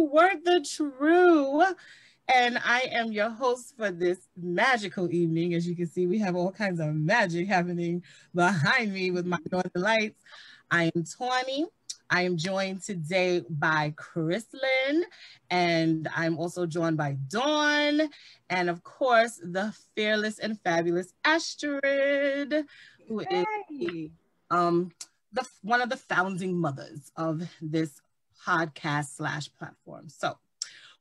to Worth DaTru. And I am your host for this magical evening. As you can see, we have all kinds of magic happening behind me with my northern lights. I am Tawny. I am joined today by Chrislyn, and I'm also joined by Dawn, and of course, the fearless and fabulous Astrid, who hey. is um, the, one of the founding mothers of this podcast slash platform. So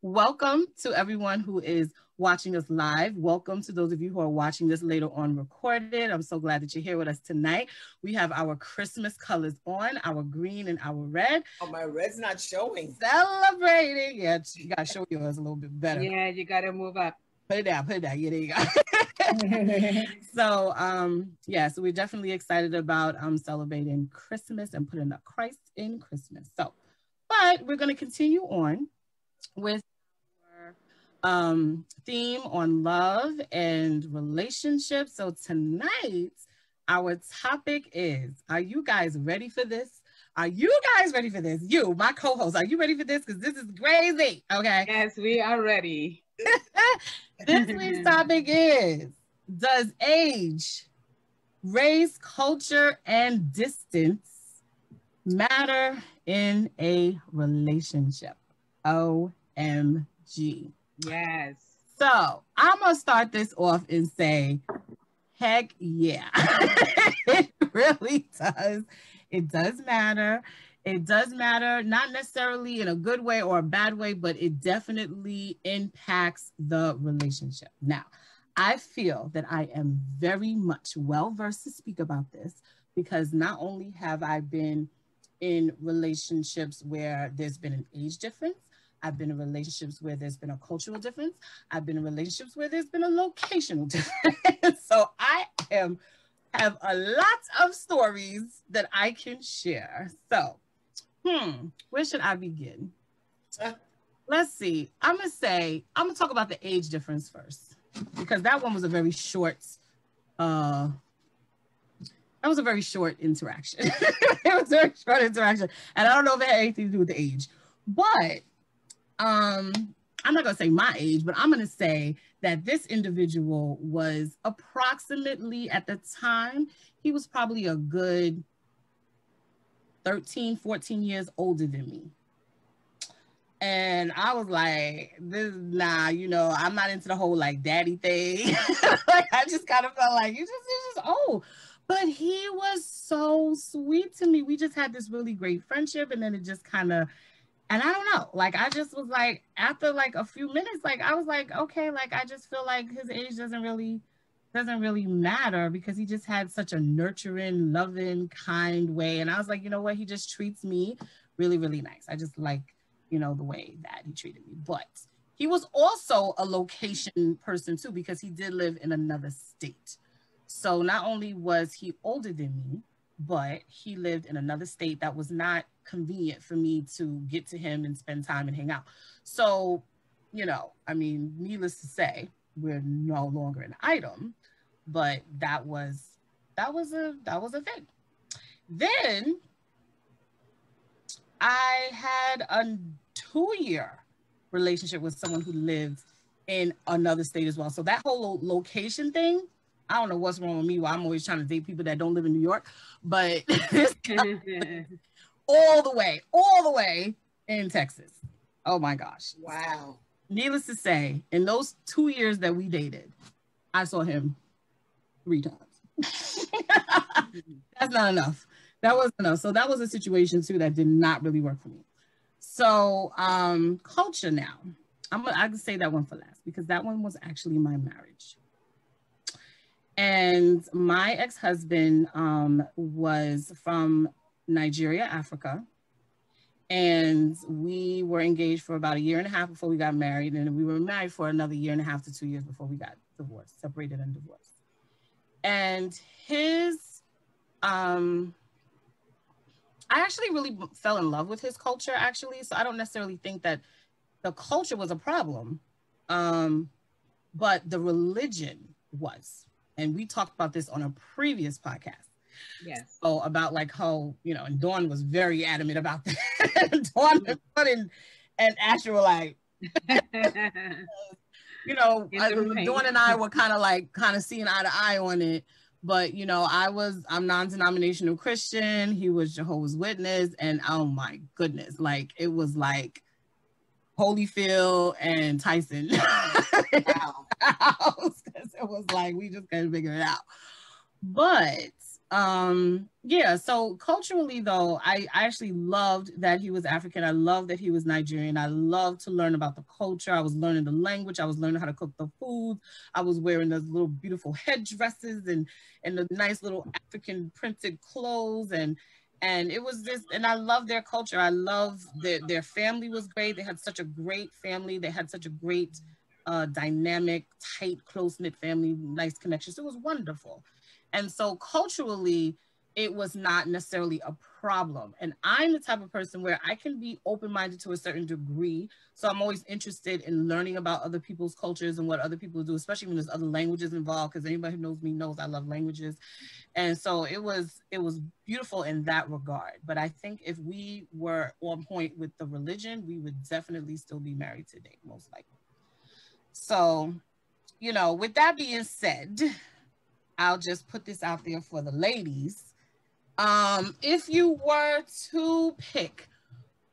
welcome to everyone who is watching us live. Welcome to those of you who are watching this later on recorded. I'm so glad that you're here with us tonight. We have our Christmas colors on, our green and our red. Oh, my red's not showing. Celebrating. Yeah, you gotta show yours a little bit better. Yeah, you gotta move up. Put it down, put it down. Yeah, there you go. so um, yeah, so we're definitely excited about um celebrating Christmas and putting the Christ in Christmas. So, but we're gonna continue on with um, theme on love and relationships. So tonight, our topic is Are you guys ready for this? Are you guys ready for this? You, my co host, are you ready for this? Because this is crazy. Okay. Yes, we are ready. this week's topic is Does age, race, culture, and distance matter in a relationship? OMG. Yes. So I'm gonna start this off and say, heck yeah. it really does. It does matter. It does matter, not necessarily in a good way or a bad way, but it definitely impacts the relationship. Now, I feel that I am very much well versed to speak about this because not only have I been in relationships where there's been an age difference, I've been in relationships where there's been a cultural difference. I've been in relationships where there's been a locational difference. so I am have a lot of stories that I can share. So, hmm, where should I begin? Let's see. I'm gonna say I'm gonna talk about the age difference first because that one was a very short. Uh, that was a very short interaction. it was a very short interaction, and I don't know if it had anything to do with the age, but um, I'm not going to say my age, but I'm going to say that this individual was approximately at the time, he was probably a good 13, 14 years older than me. And I was like, this nah, you know, I'm not into the whole like daddy thing. like I just kind of felt like you just you just old. But he was so sweet to me. We just had this really great friendship and then it just kind of and I don't know, like I just was like after like a few minutes, like I was like, okay, like I just feel like his age doesn't really doesn't really matter because he just had such a nurturing, loving, kind way. And I was like, you know what, he just treats me really, really nice. I just like, you know, the way that he treated me. But he was also a location person too, because he did live in another state. So not only was he older than me, but he lived in another state that was not convenient for me to get to him and spend time and hang out. So, you know, I mean, needless to say, we're no longer an item, but that was that was a that was a thing. Then I had a two-year relationship with someone who lived in another state as well. So that whole location thing, I don't know what's wrong with me. Why I'm always trying to date people that don't live in New York, but all the way, all the way in Texas. Oh my gosh. Wow. Needless to say, in those two years that we dated, I saw him three times. That's not enough. That wasn't enough. So that was a situation too that did not really work for me. So um culture now. I'm gonna I can say that one for last because that one was actually my marriage. And my ex-husband um, was from Nigeria, Africa. And we were engaged for about a year and a half before we got married. And we were married for another year and a half to two years before we got divorced, separated and divorced. And his, um, I actually really fell in love with his culture, actually. So I don't necessarily think that the culture was a problem, um, but the religion was. And we talked about this on a previous podcast. Yes. So about like how you know, and Dawn was very adamant about that. Dawn, and, and Asher were like, you know, I. Dawn and I were kind of like kind of seeing eye to eye on it. But you know, I was I'm non-denominational Christian. He was Jehovah's Witness, and oh my goodness, like it was like Holyfield and Tyson. Wow. Because it was like we just couldn't figure it out. But um yeah, so culturally though, I, I actually loved that he was African. I loved that he was Nigerian. I loved to learn about the culture. I was learning the language. I was learning how to cook the food. I was wearing those little beautiful headdresses and and the nice little African printed clothes and and it was just and i love their culture i love their their family was great they had such a great family they had such a great uh, dynamic tight close-knit family nice connections. It was wonderful. And so culturally it was not necessarily a problem. And i'm the type of person where i can be open-minded to a certain degree. So i'm always interested in learning about other people's cultures and what other people do especially when there's other languages involved because anybody who knows me knows i love languages. And so it was it was beautiful in that regard. But i think if we were on point with the religion we would definitely still be married today most likely so you know with that being said i'll just put this out there for the ladies. Um if you were to pick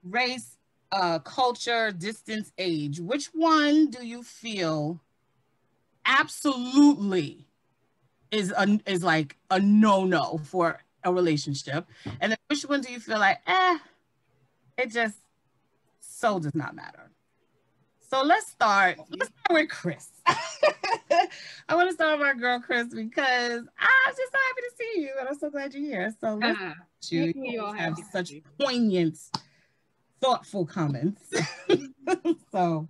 race uh culture distance age which one do you feel absolutely is a, is like a no-no for a relationship? And then which one do you feel like eh it just so does not matter so let's start. Let's start with chris. I want to start with my girl chris because i'm just so happy to see you and i'm so glad you're here. So let's Ah, you, we you. all have happy such poignant thoughtful comments. So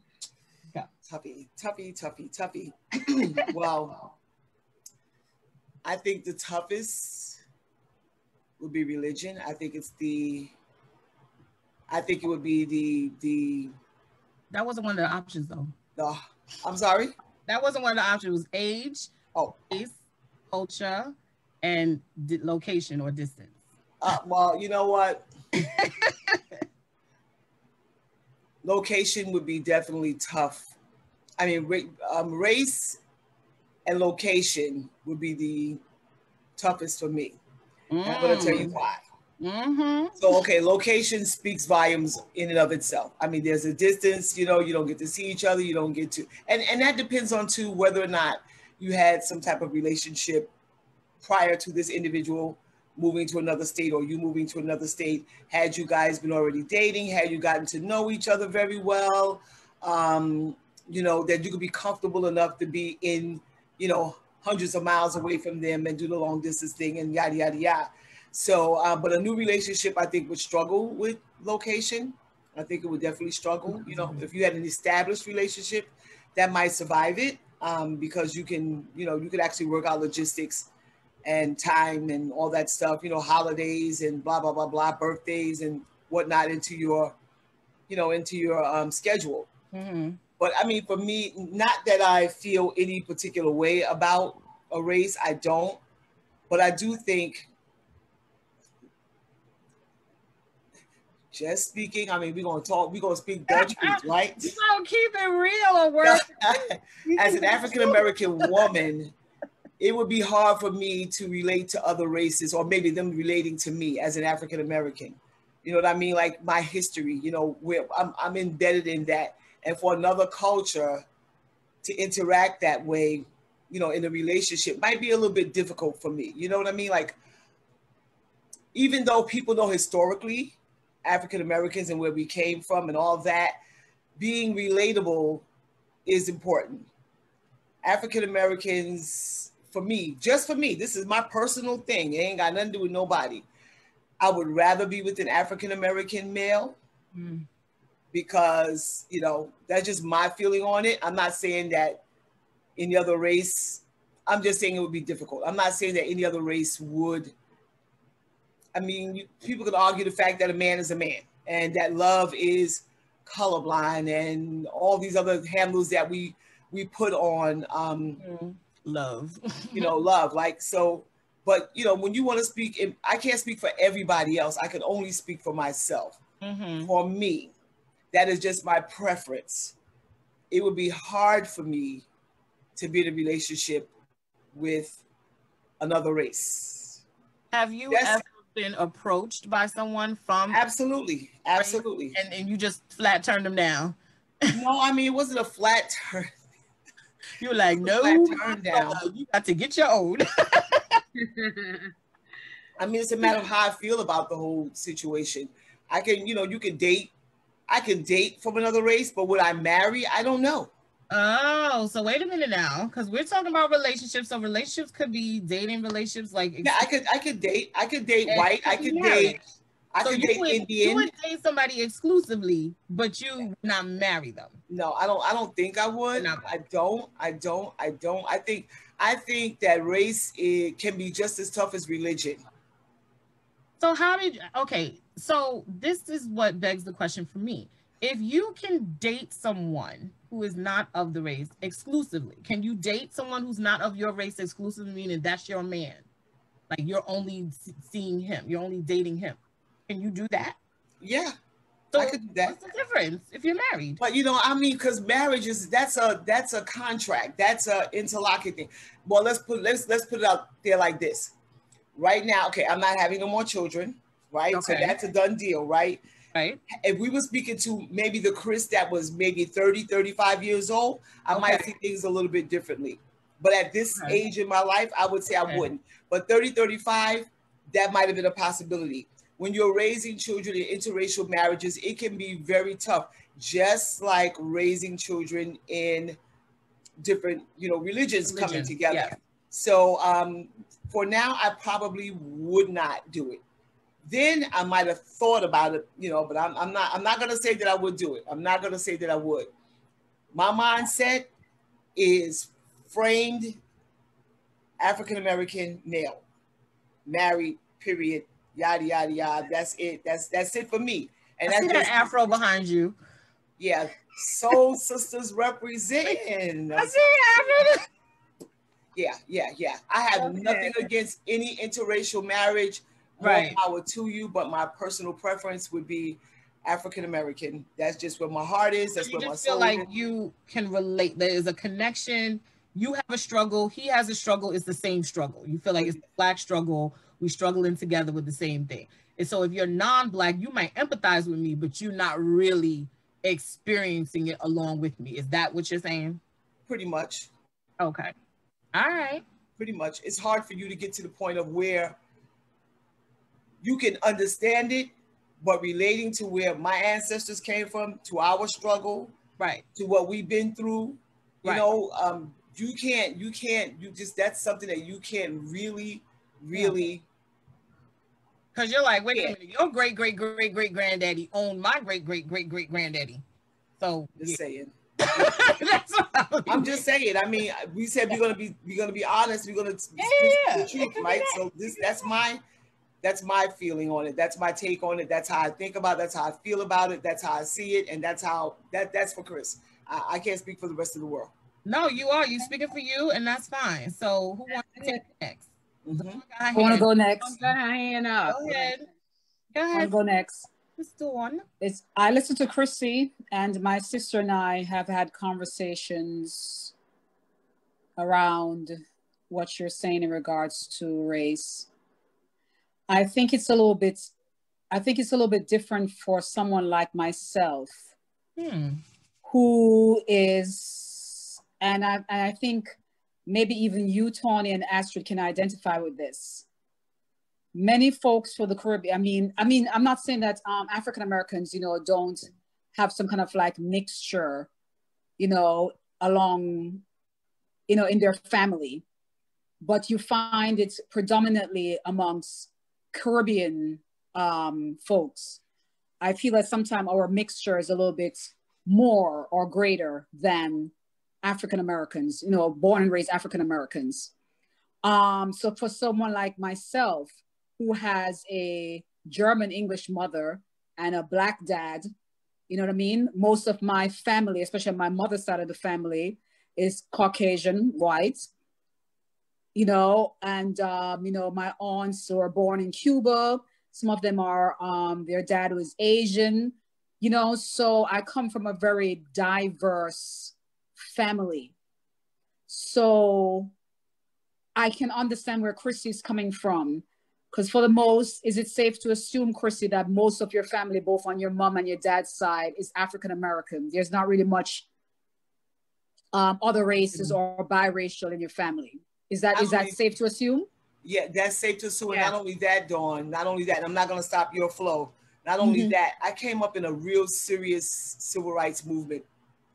Tuffy, Tuffy, Tuffy, Tuffy. well, I think the toughest would be religion. I think it's the. I think it would be the the that wasn't one of the options though the. I'm sorry. that wasn't one of the options it was age Oh, race, culture, and di- location or distance. uh, well, you know what? Location would be definitely tough. I mean, um, race and location would be the toughest for me. And I'm going to tell you why. Mm-hmm. So, okay, location speaks volumes in and of itself. I mean, there's a distance, you know, you don't get to see each other, you don't get to, and, and that depends on too whether or not you had some type of relationship prior to this individual moving to another state or you moving to another state. Had you guys been already dating? Had you gotten to know each other very well? Um, you know, that you could be comfortable enough to be in, you know, hundreds of miles away from them and do the long distance thing and yada, yada, yada. So, uh, but a new relationship, I think, would struggle with location. I think it would definitely struggle. You know, if you had an established relationship, that might survive it um, because you can, you know, you could actually work out logistics and time and all that stuff. You know, holidays and blah blah blah blah, birthdays and whatnot into your, you know, into your um, schedule. Mm-hmm. But I mean, for me, not that I feel any particular way about a race, I don't. But I do think, just speaking, I mean, we're going to talk, we're going to speak Dutch, right? Don't keep it real or work. As an African American woman, it would be hard for me to relate to other races or maybe them relating to me as an African American. You know what I mean? Like my history, you know, where I'm, I'm embedded in that. And for another culture to interact that way, you know, in a relationship might be a little bit difficult for me. You know what I mean? Like, even though people know historically African Americans and where we came from and all that, being relatable is important. African Americans, for me, just for me, this is my personal thing. It ain't got nothing to do with nobody. I would rather be with an African American male Mm. because, you know, that's just my feeling on it. I'm not saying that any other race, I'm just saying it would be difficult. I'm not saying that any other race would. I mean, you, people can argue the fact that a man is a man and that love is colorblind and all these other handles that we we put on um, Mm. love. you know, love. Like so, but you know, when you want to speak, I can't speak for everybody else. I can only speak for myself. Mm-hmm. For me, that is just my preference. It would be hard for me to be in a relationship with another race. Have you That's, ever been approached by someone from absolutely. Absolutely. And, and you just flat turned them down. No i mean it wasn't a flat turn. You're like no turn down. you got to get your own. I mean it's a matter of how i feel about the whole situation. I can you know you can date i can date from another race but would i marry? I don't know Oh, so wait a minute now, because we're talking about relationships. So relationships could be dating relationships, like yeah, I could, I could date, I could date white, I could date, I so could date would, Indian. You would date somebody exclusively, but you would not marry them. No, I don't. I don't think I would. I don't. I don't. I don't. I think. I think that race it can be just as tough as religion. So how did? Okay, so this is what begs the question for me if you can date someone who is not of the race exclusively, can you date someone who's not of your race exclusively, meaning that's your man? Like you're only seeing him, you're only dating him. Can you do that? Yeah. So I could do that. What's the difference if you're married? But you know, I mean, because marriage is that's a that's a contract, that's a interlocking thing. Well, let's put let's let's put it out there like this. Right now, okay, I'm not having no more children, right? Okay. So that's a done deal, right? Right. If we were speaking to maybe the Chris that was maybe 30, 35 years old, I okay. might see things a little bit differently. But at this right. age in my life, I would say I wouldn't. But 30, 35, that might have been a possibility. When you're raising children in interracial marriages, it can be very tough, just like raising children in different, you know, religions Religion. coming together. Yeah. So um, for now, I probably would not do it then I might have thought about it, you know, but I'm, I'm not I'm not gonna say that I would do it. I'm not gonna say that I would. My mindset is framed African American male, married, period, yada yada yada. That's it. That's that's it for me. And I that's see that afro behind you. Yeah, soul sisters represent. I see afro. Yeah, yeah, yeah. I have okay. nothing against any interracial marriage right. power to you, but my personal preference would be African American. That's just where my heart is. That's you where my soul feel like is. you can relate. There is a connection. You have a struggle. He has a struggle. It's the same struggle. You feel like it's the black struggle. We struggling together with the same thing. And so if you're non-black, you might empathize with me, but you're not really experiencing it along with me. Is that what you're saying? Pretty much. Okay. All right. Pretty much. It's hard for you to get to the point of where you can understand it, but relating to where my ancestors came from, to our struggle, right, to what we've been through, you right. know, um, you can't, you can't, you just that's something that you can't really, really. Because you're like, wait a minute, your great great great great granddaddy owned my great great great great granddaddy. So just yeah. saying. I'm just saying. I mean, we said we're gonna be we're gonna be honest. We're gonna yeah, yeah. the truth, right? So this that's my that's my feeling on it. That's my take on it. That's how I think about it. That's how I feel about it. That's how I see it. And that's how that that's for Chris. I, I can't speak for the rest of the world. No, you are. You speaking for you, and that's fine. So who wants to take next? Mm-hmm. I want to go next. Go hand up. Go ahead. Go ahead. I'll go next. Let's do one. It's I listen to Chrissy, and my sister and I have had conversations around what you're saying in regards to race I think it's a little bit, I think it's a little bit different for someone like myself, hmm. who is, and I, and I think maybe even you, Tawny, and Astrid can identify with this. Many folks for the Caribbean, I mean, I mean, I'm not saying that um, African Americans, you know, don't have some kind of like mixture, you know, along, you know, in their family, but you find it's predominantly amongst Caribbean um, folks, I feel that sometimes our mixture is a little bit more or greater than African Americans, you know, born and raised African Americans. Um, so for someone like myself, who has a German English mother and a black dad, you know what I mean? Most of my family, especially my mother's side of the family, is Caucasian white. You know, and um, you know, my aunts were born in Cuba. Some of them are um, their dad was Asian, you know, so I come from a very diverse family. So I can understand where Chrissy's coming from. Because for the most, is it safe to assume, Chrissy, that most of your family, both on your mom and your dad's side, is African American? There's not really much um, other races mm-hmm. or biracial in your family. Is that is that safe to assume? Yeah, that's safe to assume. Yeah. Not only that, Dawn. Not only that, I'm not going to stop your flow. Not only mm-hmm. that, I came up in a real serious civil rights movement.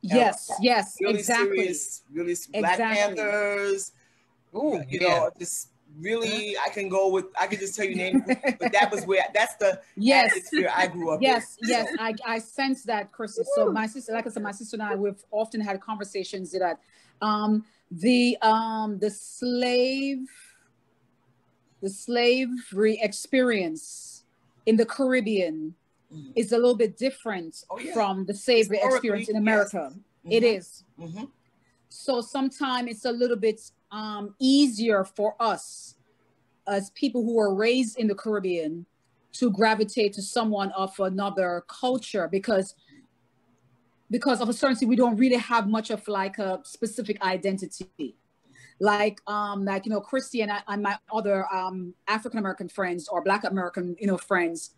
Yes, uh, yes, really exactly. Serious, really Black. Panthers. Ooh, you yeah. know, just really I can go with I can just tell you names, but that was where that's the yes atmosphere I grew up. Yes, in. yes, I, I sense that, Chrissy. So my sister, like I said, my sister and I we've often had conversations that um the um the slave the slavery experience in the Caribbean mm. is a little bit different oh, yeah. from the slavery experience in America. Yes. Mm-hmm. It is. Mm-hmm. So sometimes it's a little bit um, easier for us as people who are raised in the Caribbean to gravitate to someone of another culture because because of a certainty we don't really have much of like a specific identity. Like um like you know christy and, I, and my other um african american friends or black american you know friends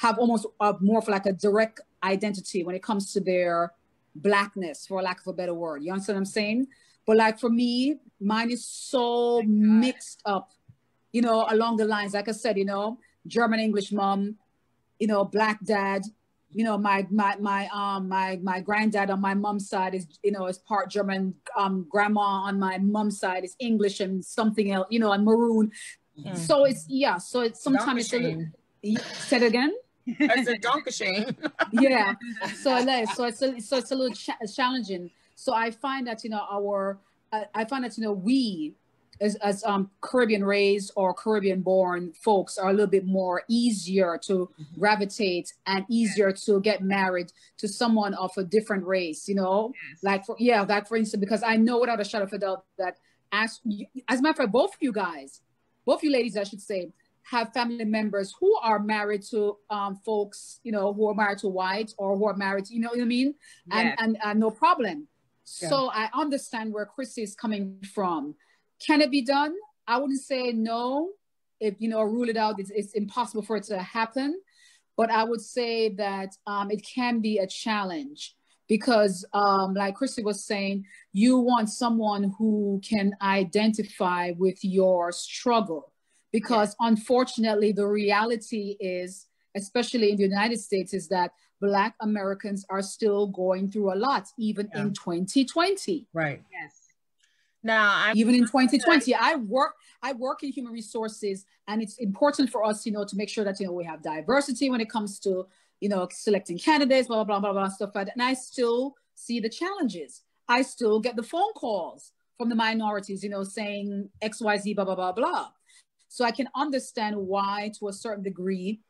have almost a, more of like a direct identity when it comes to their blackness for lack of a better word. You understand what i'm saying? But like for me mine is so mixed up you know along the lines like i said you know german english mom you know black dad you know, my my my um my my granddad on my mom's side is you know is part German. Um, grandma on my mom's side is English and something else. You know, and maroon. Mm. So it's yeah. So it's sometimes it's a little, said again. As a Dankeschön. yeah. So so it's a, so it's a little challenging. So I find that you know our I find that you know we as, as um, Caribbean raised or Caribbean born folks are a little bit more easier to mm-hmm. gravitate and easier to get married to someone of a different race, you know, yes. like for, yeah, like for instance, because I know without a shadow of a doubt that as, as a matter of fact, both of you guys, both you ladies, I should say, have family members who are married to um, folks, you know, who are married to white or who are married, you know what I mean? And, yes. and, and no problem. Yeah. So I understand where Chris is coming from. Can it be done? I wouldn't say no. If you know, rule it out. It's, it's impossible for it to happen. But I would say that um, it can be a challenge because, um, like Christy was saying, you want someone who can identify with your struggle. Because unfortunately, the reality is, especially in the United States, is that Black Americans are still going through a lot, even yeah. in 2020. Right. Yes. Now, I'm, even in 2020, I work I work in human resources, and it's important for us, you know, to make sure that you know we have diversity when it comes to you know selecting candidates, blah blah blah blah blah stuff like that. And I still see the challenges. I still get the phone calls from the minorities, you know, saying X Y Z blah blah blah blah. So I can understand why, to a certain degree,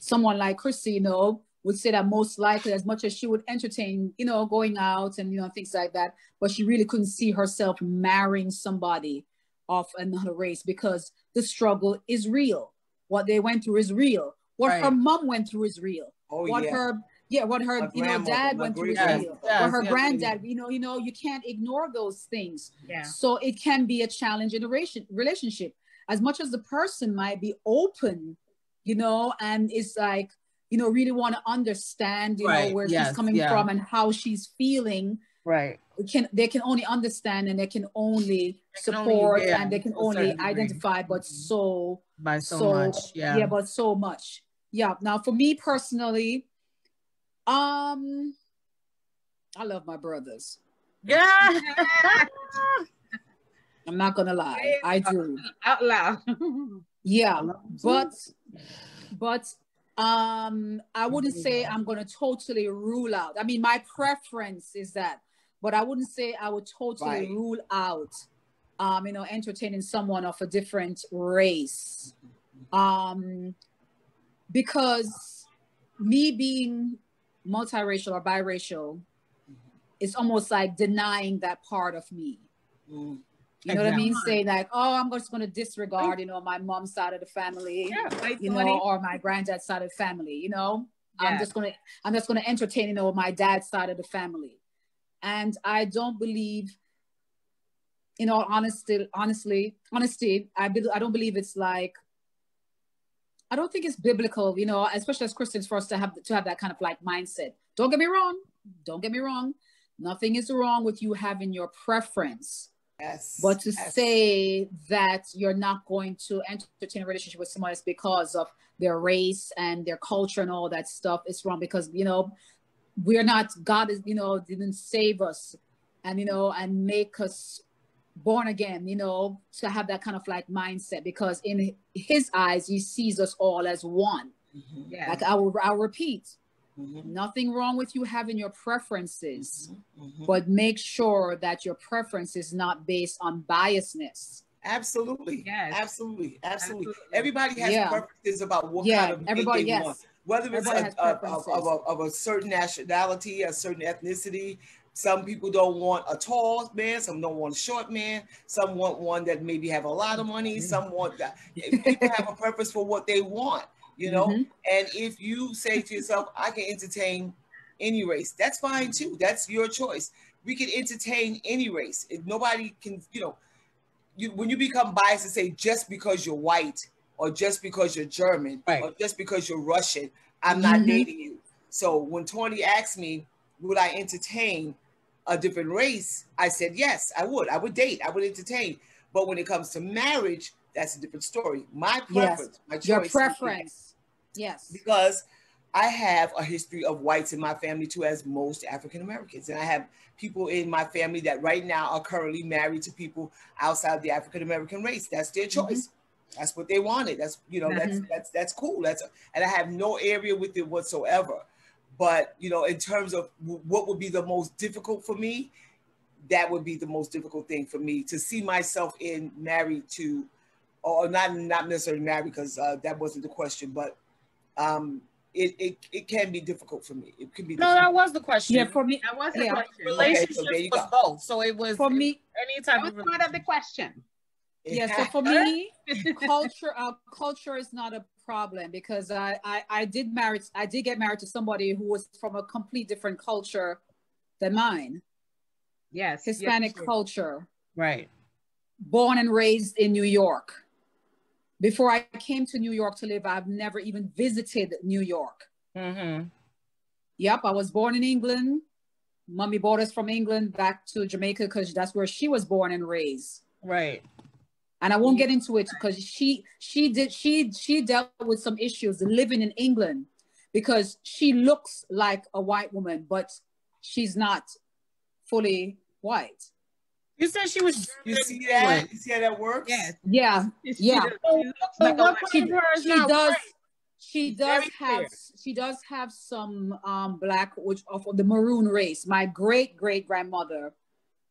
someone like Chrissy, you know, would say that most likely as much as she would entertain, you know, going out and, you know, things like that, but she really couldn't see herself marrying somebody of another race because the struggle is real. What they went through is real. What right. her mom went through is real. Oh, what yeah. her yeah, what her you know dad went through is real. Yes, what her yes, granddad, you know, you know, you can't ignore those things. Yeah. So it can be a challenge in a relationship. As much as the person might be open, you know, and it's like you know, really want to understand, you right. know, where yes. she's coming yeah. from and how she's feeling. Right. Can they can only understand and they can only they support can only, yeah, and they can only identify, but mm-hmm. so by so, so much. Yeah. Yeah, but so much. Yeah. Now for me personally, um I love my brothers. Yeah. I'm not gonna lie. I do. Out loud. yeah. But but um, I wouldn't say I'm going to totally rule out. I mean, my preference is that, but I wouldn't say I would totally right. rule out, um, you know, entertaining someone of a different race. Um, because me being multiracial or biracial is almost like denying that part of me. Mm. You know what I mean? Exactly. Say like, oh, I'm just going to disregard, you know, my mom's side of the family, Yeah, you know, or my granddad's side of the family. You know, I'm just gonna, I'm just gonna entertain, you know, my dad's side of the family, and I don't believe, in all honesty, honestly, honesty, I be, I don't believe it's like. I don't think it's biblical, you know, especially as Christians, for us to have to have that kind of like mindset. Don't get me wrong. Don't get me wrong. Nothing is wrong with you having your preference. Yes. But to yes. say that you're not going to entertain a relationship with someone else because of their race and their culture and all that stuff is wrong because you know we're not God is you know didn't save us and you know and make us born again you know to have that kind of like mindset because in his eyes he sees us all as one Mhm, Yeah. like I will I'll repeat mhm, nothing wrong with you having your preferences mhm. but make sure that your preference is not based on biasness. Absolutely. Yes. Absolutely. Absolutely. Absolutely. Everybody has Yeah. preferences about what Yeah, kind of man everybody- they yes. want. Whether it's Everybody a, a- of, of, a, of a certain nationality, a certain ethnicity. Some people don't want a tall man. Some don't want a short man. Some want one that maybe have a lot of money. Some want that. People have a preference for what they want, you know. Mhm. And if you say to yourself, I can entertain any race, that's fine too. That's your choice. We can entertain any race. If nobody can, you know, you when you become biased and say just because you're white or just because you're German Right. or just because you're Russian, I'm not Mhm. dating you. So when Tawny asked me, would I entertain a different race? I said yes, I would. I would date. I would entertain. But when it comes to marriage, that's a different story. My Yes. preference, my choice, Your preference. Yes. because I have a history of whites in my family too, as most African Americans, and I have people in my family that right now are currently married to people outside the African American race. That's their mm-hmm. choice. That's what they wanted. That's you know that's mm-hmm. that's that's cool. That's and I have no area with it whatsoever. But you know, in terms of w- what would be the most difficult for me, that would be the most difficult thing for me to see myself in married to, or not not necessarily married because uh, that wasn't the question, but um, it, it it can be difficult for me. It can be No, difficult. that was the question. Yeah, for me, That was the Yeah. question. relationships Okay, so was go. both. So it was for me, any type That of was part of the question. yeah. So for me, culture, uh, culture is not a problem because I, I, I did marry, I did get married to somebody who was from a complete different culture than mine, Yes. yes, Hispanic yes. culture. right. born and raised in New York. Before I came to New York to live, I've never even visited New York. Mm-hmm. Yep, I was born in England. Mommy brought us from England back to Jamaica because that's where she was born and raised. Right. And I won't get into it because she she did she she dealt with some issues living in England because she looks like a white woman, but she's not fully white. You said she was. You see that? You see how that works? Yes. Yeah, She- Yeah. She, she So like what part she, of her is she not does white? she It's does very have clear. she does have some um black which of the maroon race my great great grandmother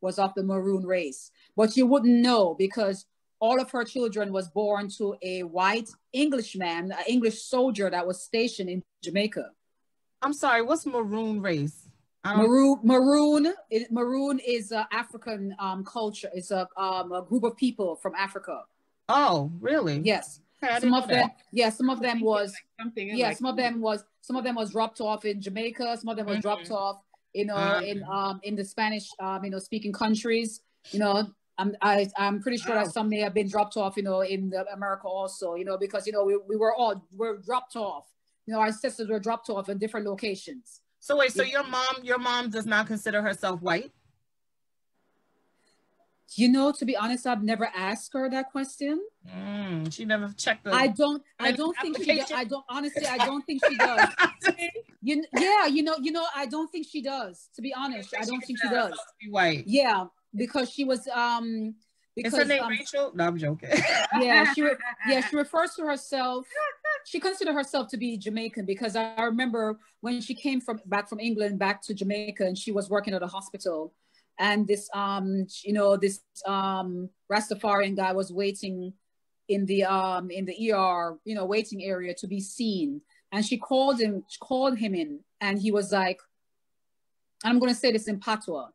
was of the maroon race but you wouldn't know because all of her children was born to a white englishman an english soldier that was stationed in jamaica I'm sorry. What's maroon race? I don't. maroon maroon it, maroon is a african um culture it's a um a group of people from africa Oh, really? yes Okay, some of them that. yeah some of them was something yeah like some of them was some of them was dropped off in jamaica some of them was dropped off you know Ah. in um in the spanish um you know speaking countries you know i'm I, i'm pretty sure Wow. that some may have been dropped off you know in the america also you know because you know we, we were all were dropped off you know our sisters were dropped off in different locations So wait. So your mom, your mom does not consider herself white? you know to be honest i've never asked her that question Mm, she never checked the. i don't i don't think she does i don't honestly i don't think she does you yeah you know you know i don't think she does to be honest i don't think she does Be white. Yeah, because she was um Is because her name um, Rachel? No, I'm joking. yeah she re- yeah she refers to herself she considered herself to be Jamaican because I remember when she came from back from England back to Jamaica and she was working at a hospital and this um you know this um Rastafarian guy was waiting in the um in the ER you know waiting area to be seen and she called him she called him in and he was like I'm gonna say this in patois.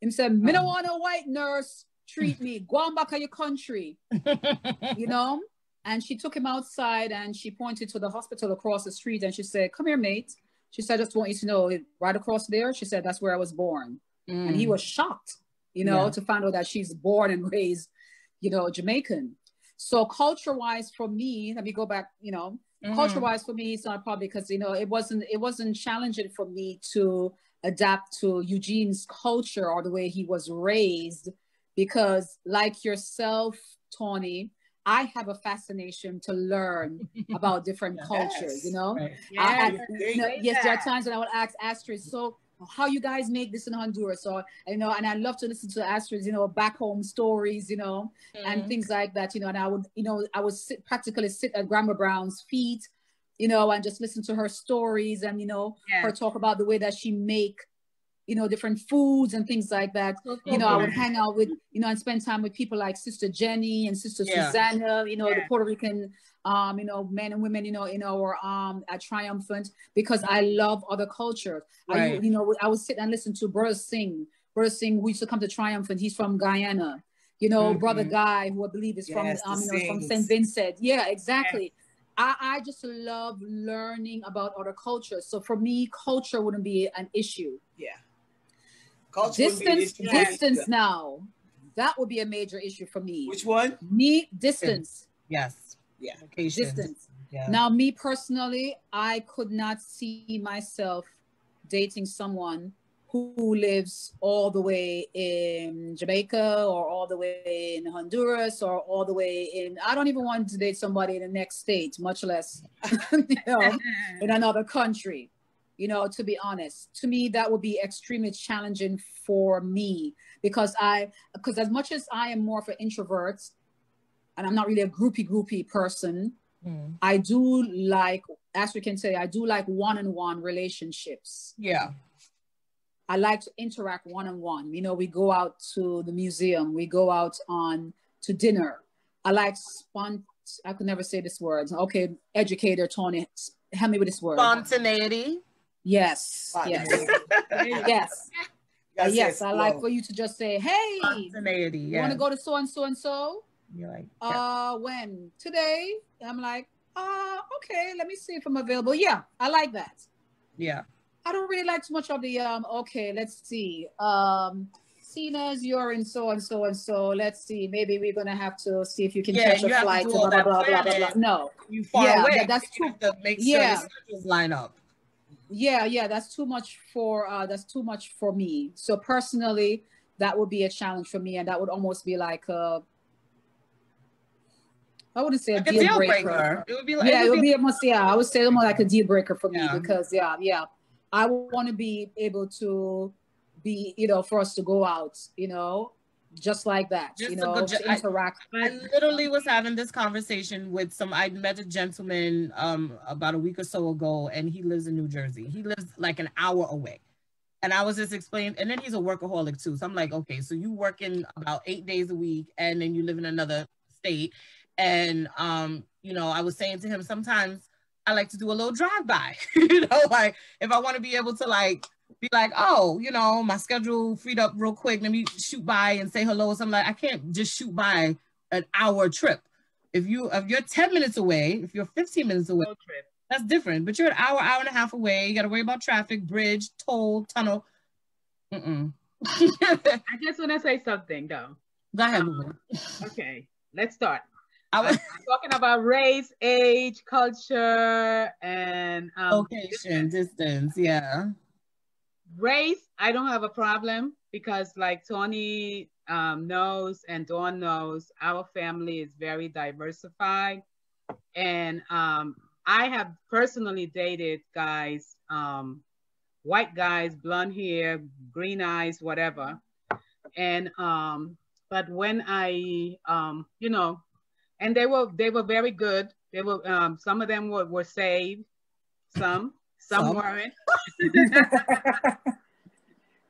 Him said, "Me want a white nurse. treat me. Go on back to your country, you know? And she took him outside and she pointed to the hospital across the street and she said, Come here, mate. She said, I just want you to know, right across there, she said, That's where I was born. Mm. And he mm. was shocked, you know, yeah. to find out that she's born and raised, you know, Jamaican. So culture wise for me, let me go back, you know, mm-hmm. culture wise for me, it's not probably because, you know, it wasn't, it wasn't challenging for me to adapt to Eugene's culture or the way he was raised because like yourself, Tawny, I have a fascination to learn about different yes. cultures, you know? Right. Yes. I, you know, yes, there are times when I would ask Astrid, so how you guys make this in Honduras or you know and I love to listen to Astrid's you know back home stories you know mm-hmm. and things like that you know and I would you know I would sit practically sit at Grandma Brown's feet you know and just listen to her stories and you know yeah. her talk about the way that she make you know, different foods and things like that. You know, I would hang out with, you know, and spend time with people like Sister Jenny and Sister yeah. Susanna, you know, yeah. the Puerto Rican, um, you know, men and women, you know, in our um at Triumphant because I love other cultures. Right. I, you know, I would sit and listen to Brother Singh, Brother Singh, who used to come to Triumphant. He's from Guyana. You know, mm-hmm. Brother Guy, who I believe is yes, from, um, you know, from St. Vincent. Yeah, exactly. I, I just love learning about other cultures. So for me, culture wouldn't be an issue. Yeah. Culture distance, distance now. That would be a major issue for me. Which one? Me, distance. Yes. Yeah. Location. Distance. Yeah. Now, me personally, I could not see myself dating someone who lives all the way in Jamaica or all the way in Honduras or all the way in I don't even want to date somebody in the next state, much less you know, in another country you know, to be honest. To me, that would be extremely challenging for me because I, because as much as I am more of an introvert and I'm not really a groupie groupie person, mm. I do like, as we can say, I do like one-on-one relationships. Yeah. I like to interact one-on-one. You know, we go out to the museum, we go out on to dinner. I like spont. I could never say this word. Okay, educator Tawny, help me with this word. Spontaneity. Yes. Yes. yes. yes. I like for you to just say, "Hey, spontaneity. You want to go to so and so and so?" You're like, yeah. "Uh, when today?" I'm like, "Uh, okay. Let me see if I'm available." Yeah, I like that. Yeah. I don't really like too much of the um. Okay, let's see. Um, seeing as you're in so and so and so, let's see. Maybe we're gonna have to see if you can yeah, catch a flight. Blah blah blah, blah blah blah No, you far yeah, away. That's too. To make sure yeah. line up yeah yeah that's too much for uh that's too much for me so personally that would be a challenge for me and that would almost be like a I wouldn't say like a, deal, deal breaker. breaker. It would be like yeah, it would be almost yeah. I would say almost like a deal breaker for yeah. me because yeah, yeah, I want to be able to be you know for us to go out, you know, just like that, just you know, to interact. I, I, literally was having this conversation with some. I met a gentleman um about a week or so ago, and he lives in New Jersey. He lives like an hour away, and I was just explaining. And then he's a workaholic too. So I'm like, okay, so you working about eight days a week, and then you live in another state, and um, you know, I was saying to him sometimes I like to do a little drive by. you know, like if I want to be able to like be like, oh, you know, my schedule freed up real quick. Let me shoot by and say hello. So I'm like, I can't just shoot by an hour trip. If you if you're 10 minutes away, if you're 15 minutes away, that's different. But you're an hour, hour and a half away. You got to worry about traffic, bridge, toll, tunnel. Mm-mm. I just want to say something though. Go ahead. Um, okay, let's start. I was talking about race, age, culture, and um, location, distance. Yeah race, I don't have a problem because like Tawny um, knows and Dawn knows, our family is very diversified. And um, I have personally dated guys, um, white guys, blonde hair, green eyes, whatever. And um, but when I, um, you know, and they were they were very good. They were um, some of them were, were saved, some some, some. weren't.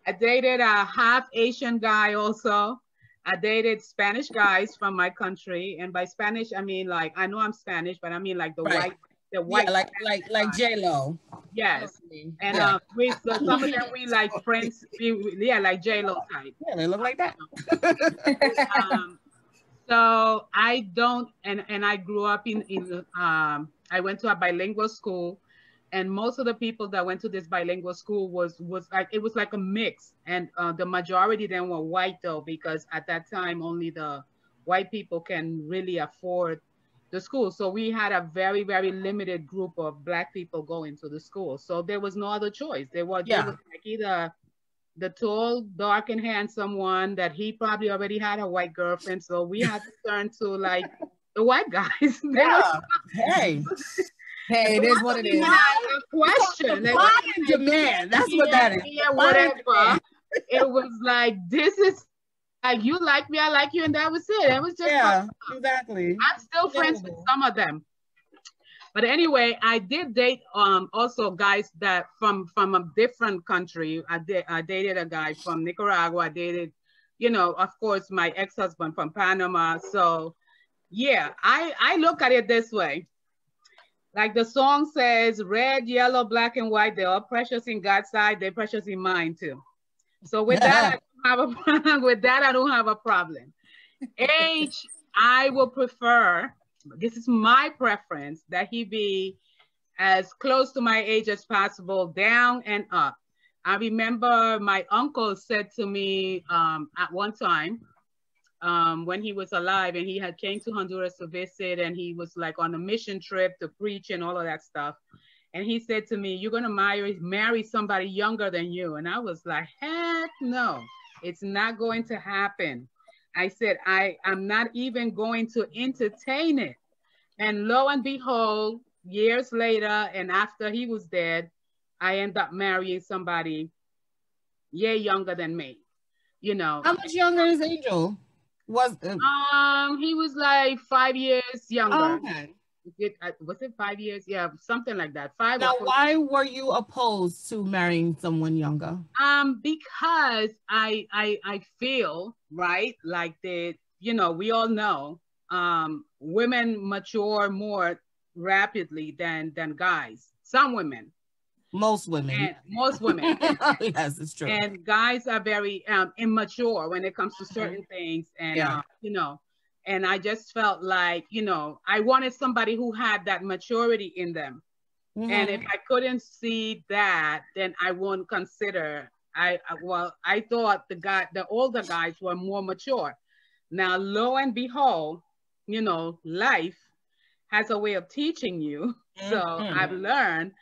I dated a half Asian guy also. I dated Spanish guys from my country, and by Spanish I mean like I know I'm Spanish, but I mean like the right. white, the white, yeah, like like like J Lo. Yes. And yeah. uh, we so some of them we like friends, we, yeah, like J Lo type. Yeah, they look like that. um, so I don't, and and I grew up in in um, I went to a bilingual school, and most of the people that went to this bilingual school was was like it was like a mix, and uh, the majority then were white though because at that time only the white people can really afford the school. So we had a very, very limited group of black people going to the school. So there was no other choice. There was, yeah. like either the tall, dark, and handsome one that he probably already had a white girlfriend. So we had to turn to like the white guys. yeah. hey. Hey, it is what it is. A question. Supply and demand. That's what that is. Yeah, whatever. it was like this is like you like me, I like you, and that was it. It was just yeah, exactly. I'm still friends with some of them. But anyway, I did date um also guys that from from a different country. I did I dated a guy from Nicaragua. I dated, you know, of course, my ex-husband from Panama. So yeah, I I look at it this way. Like the song says, red, yellow, black, and white, they're all precious in God's sight, they're precious in mine too. So with that, have a with that. I don't have a problem. Age, I will prefer. This is my preference that he be as close to my age as possible, down and up. I remember my uncle said to me um, at one time um, when he was alive and he had came to Honduras to visit and he was like on a mission trip to preach and all of that stuff. And he said to me, you're gonna marry, marry somebody younger than you. And I was like, heck no. It's not going to happen. I said, I, I'm not even going to entertain it. And lo and behold, years later, and after he was dead, I end up marrying somebody yeah younger than me. You know. How much younger is Angel? Was uh... um he was like five years younger. Oh, okay it, uh, was it five years? Yeah, something like that. Five. Now, why were you opposed to marrying someone younger? Um, because I I I feel right like that. You know, we all know um women mature more rapidly than than guys. Some women. Most women. And most women. yes, it's true. And guys are very um, immature when it comes to certain things, and yeah. uh, you know and I just felt like, you know, I wanted somebody who had that maturity in them. Mm-hmm. And if I couldn't see that, then I won't consider. I well, I thought the guy, the older guys were more mature. Now, lo and behold, you know, life has a way of teaching you. Mm-hmm. So I've learned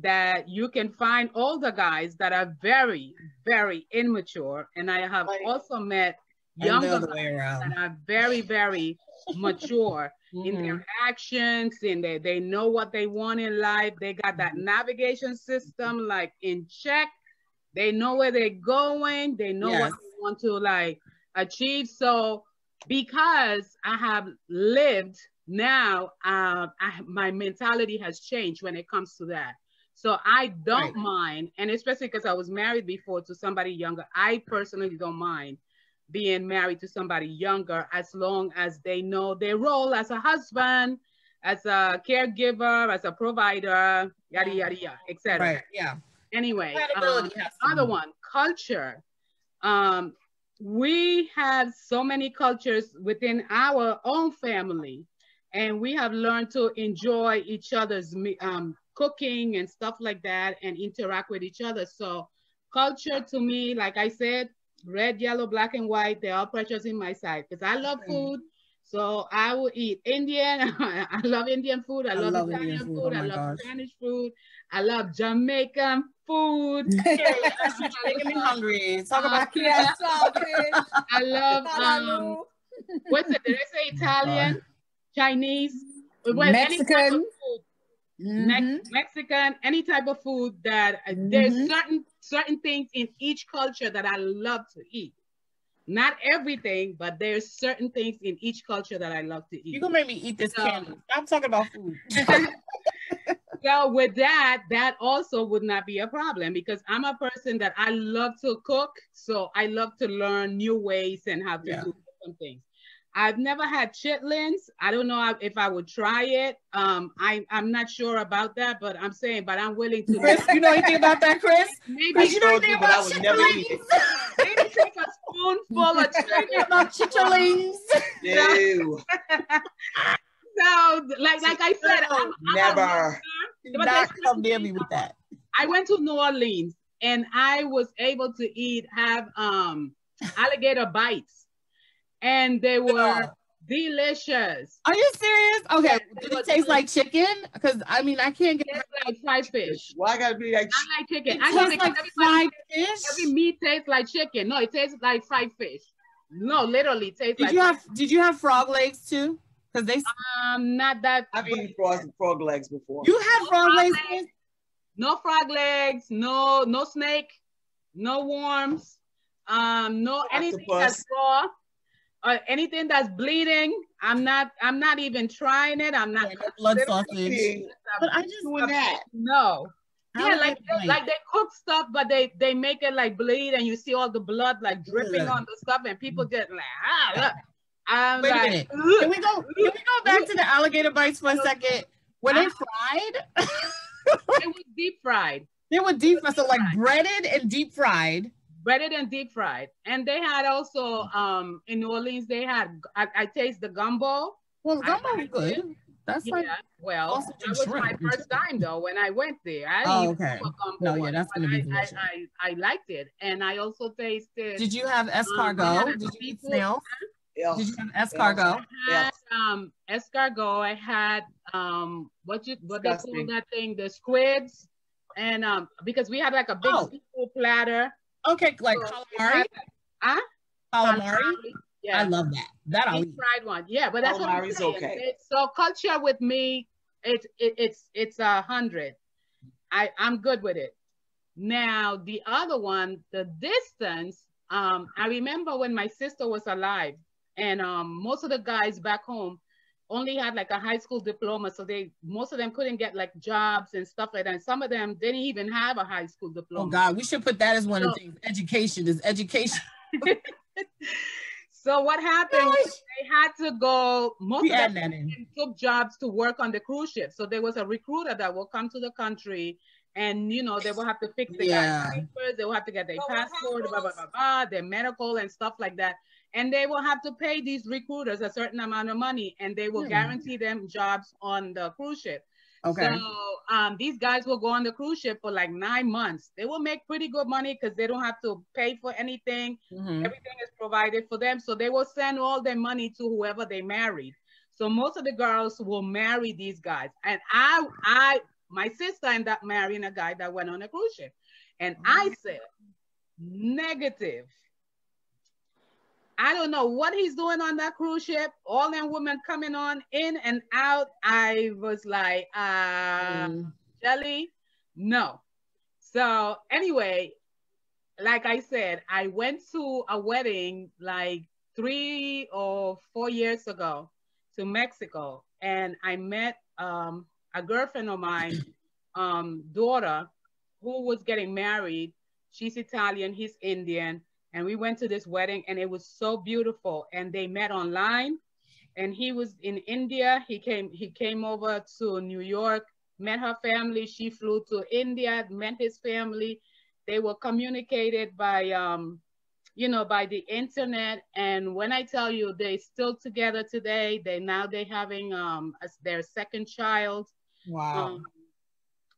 that you can find older guys that are very, very immature. And I have right. also met younger that are very, very mature mm-hmm. in their mm-hmm. actions and they, they know what they want in life. They got that mm-hmm. navigation system like in check. They know where they're going. They know yes. what they want to like achieve. So because I have lived now, uh, I, my mentality has changed when it comes to that. So I don't right. mind, and especially because I was married before to somebody younger, I personally don't mind being married to somebody younger as long as they know their role as a husband, as a caregiver, as a provider, yada yada yada, etc. Right. Yeah. Anyway, um, other one, culture. Um, we have so many cultures within our own family, and we have learned to enjoy each other's um, cooking and stuff like that, and interact with each other. So, culture to me, like I said, red, yellow, black, and white. They're all precious in my sight because I love food. So I will eat Indian. I love Indian food. I, I love, love, Italian food. food. Oh I love gosh. Spanish food. I love Jamaican food. making me hungry. Talk about uh, I love um, what's it? Did I say Italian? Chinese? Mexican. Mm-hmm. Mexican, any type of food that uh, mm-hmm. there's certain certain things in each culture that I love to eat. Not everything, but there's certain things in each culture that I love to eat. You're gonna make me eat this so, candy. I'm talking about food. so with that, that also would not be a problem because I'm a person that I love to cook. So I love to learn new ways and how to yeah. do some things. I've never had chitlins. I don't know if I would try it. Um, I I'm not sure about that, but I'm saying, but I'm willing to. Chris, you know anything about that, Chris? Maybe you know anything but I about would never eat it. chitterlings? maybe take a spoonful of chitlins. about chitterlings? No, So, like like I said, I'm, I'm never. Do not come near me with that. I went to New Orleans and I was able to eat have um alligator bites, and they were delicious. Are you serious? Okay. Yeah, Did it it was taste like chicken? Because I mean, I can't get. Tastes like fried fish. Why gotta be like? I like chicken. It I tastes like fried says every meat tastes like chicken. No, it tastes like fried fish. No, literally it tastes Did like you have Did you have frog legs too? Because they um not that I've eaten frog, frog legs before. you had frog legs. Chris? no frog legs, no no snake, no worms, um no anything that's raw, or anything that's bleeding. I'm not I'm not even trying it. I'm not Yeah, blood sausage. Eating- But I just doing that. no. I Yeah, like get the like they cook stuff, but they they make it like bleed, and you see all the blood like dripping Ugh. on the stuff, and people just like ah. look. I'm Wait a minute. Can we go? Can we go back to the alligator bites for a second? Were they fried? it was deep fried, they were deep fried, so like breaded and deep fried. Breaded than deep fried, and they had also um in New Orleans they had I, I taste the gumbo. Well, gumbo was liked good. That's Yeah, like well, sausage that and was my first time though when I went there. I Oh, okay. gumbo No, yeah, that's but gonna be I, delicious. I, I, I liked it, and I also tasted. Did you have Um, I escargot? a Did you eat seafood- snails? Yeah. Did you have escargot? I had um escargot. I had um what you what they call that thing, the squids, and um because we had like a big Oh. platter. Okay, like So calamari. had- Huh? Calamari. Yeah. I love that. That I'll eat. fried one. Yeah, but that's what I'm saying. okay. It's- so culture with me, it's it, it's it's a hundred. I I'm good with it. Now the other one, the distance. Um, I remember when my sister was alive, and um, most of the guys back home only had like a high school diploma, so they most of them couldn't get like jobs and stuff like that. And some of them didn't even have a high school oh, diploma. Oh. God, we should put that as one of the things. Education is education. So what happened was they had to go. Most We of add them that in. took jobs to work on the cruise ship. So there was a recruiter that will come to the country and you know they will have to fix the Yeah. guy's papers, they will have to get their But passport, blah, blah, happens- blah, blah, their medical and stuff like that. And they will have to pay these recruiters a certain amount of money and they will Hmm. guarantee them jobs on the cruise ship. Okay. So um, these guys will go on the cruise ship for like nine months. They will make pretty good money because they don't have to pay for anything Mhm. everything is provided for them. So they will send all their money to whoever they married. So most of the girls will marry these guys. And I, I, my sister ended up marrying a guy that went on a cruise ship. And I said, negative. I don't know what he's doing on that cruise ship. All them women coming on in and out. I was like, uh, Mm. Jelly, no. So anyway, like I said, I went to a wedding like three or four years ago to Mexico, and I met um, a girlfriend of mine, um, daughter, who was getting married. She's Italian, he's Indian, and we went to this wedding, and it was so beautiful. And they met online, and he was in India. He came he came over to New York, met her family. She flew to India, met his family. They were communicated by um, you know, by the internet. And when I tell you they still together today, they now they having um as their second child. Wow. Um,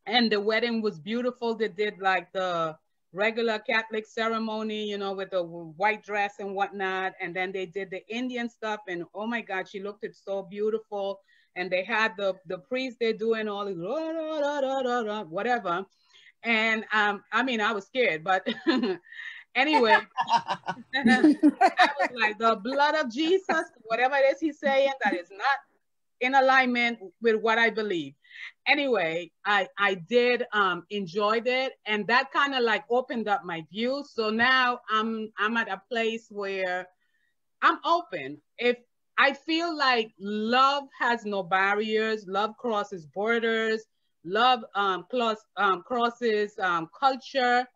and the wedding was beautiful. They did like the regular Catholic ceremony, you know, with the white dress and whatnot. And then they did the Indian stuff. And oh my God, she looked it so beautiful. And they had the the priest they doing all this whatever. And um, I mean, I was scared, but anyway, I was like, the blood of Jesus, whatever it is he's saying, that is not in alignment with what I believe. Anyway, I I did um enjoyed it, and that kind of like opened up my view. So now I'm I'm at a place where I'm open. If I feel like love has no barriers, love crosses borders, love um, cross, um, crosses um, culture,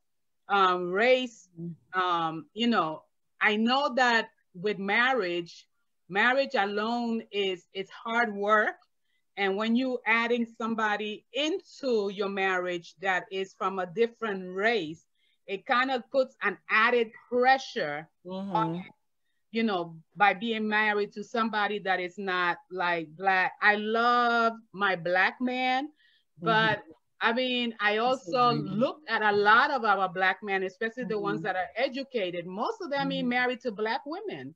um, race. Um, you know, I know that with marriage, marriage alone is it's hard work. And when you adding somebody into your marriage that is from a different race, it kind of puts an added pressure mm-hmm. on you know, by being married to somebody that is not like black. I love my black man, mm-hmm. but mm-hmm. I mean, I also look at a lot of our black men, especially the mm-hmm. ones that are educated. Most of them mm-hmm. are married to black women.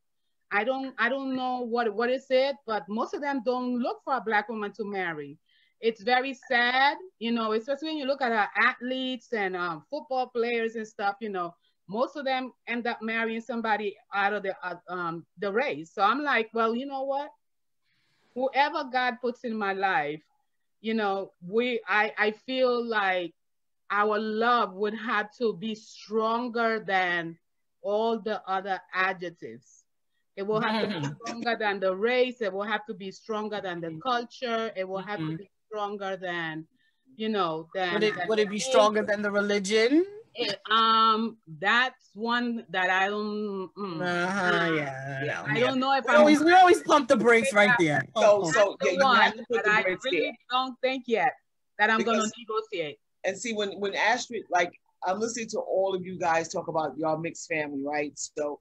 I don't, I don't know what what is it, but most of them don't look for a black woman to marry. It's very sad, you know, especially when you look at our athletes and um, football players and stuff. You know, most of them end up marrying somebody out of the uh, um, the race. So I'm like, well, you know what? Whoever God puts in my life, you know, we I I feel like our love would have to be stronger than all the other adjectives. It will have to be mm-hmm. stronger than the race. It will have to be stronger than the culture. It will have mm-hmm. to be stronger than, you know, than. Would it, would it be stronger than the religion? It, um, that's one that I don't. Mm, uh-huh, yeah, yeah, I don't know if we always we always pump the brakes right there. So, so yeah, you have to put the I really there. don't think yet that I'm going to negotiate. And see, when when Astrid, like, I'm listening to all of you guys talk about y'all mixed family, right? So,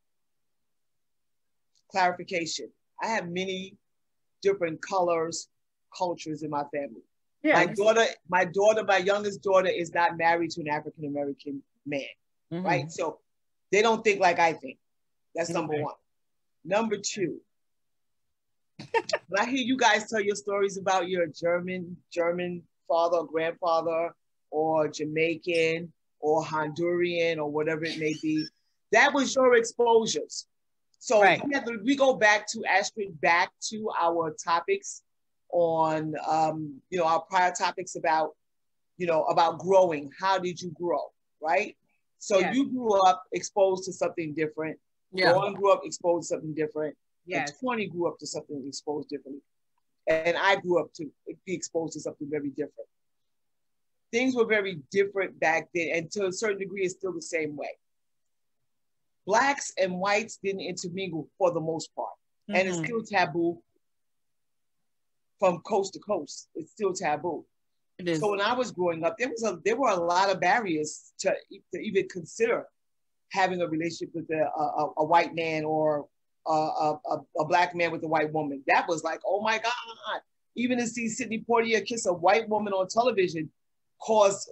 clarification: I have many different colors, cultures in my family. Yeah. My daughter, my daughter, my youngest daughter is not married to an African American man, mm-hmm. right? So they don't think like I think. That's number one. Number two, when I hear you guys tell your stories about your German, German father or grandfather, or Jamaican, or Honduran, or whatever it may be, that was your exposures. So right. we, we go back to Astrid, back to our topics on um, you know our prior topics about you know about growing. How did you grow, right? So yes. you grew up exposed to something different. Yeah. One grew up exposed to something different. Yeah. 20 grew up to something exposed differently. And I grew up to be exposed to something very different. Things were very different back then, and to a certain degree, it's still the same way. Blacks and whites didn't intermingle for the most part, mm-hmm. and it's mm-hmm. still taboo from coast to coast. It's still taboo. It so when I was growing up, there was a there were a lot of barriers to, to even consider having a relationship with a, a, a white man or a, a, a, black man with a white woman. That was like, oh my God. Even to see Sidney Poitier kiss a white woman on television caused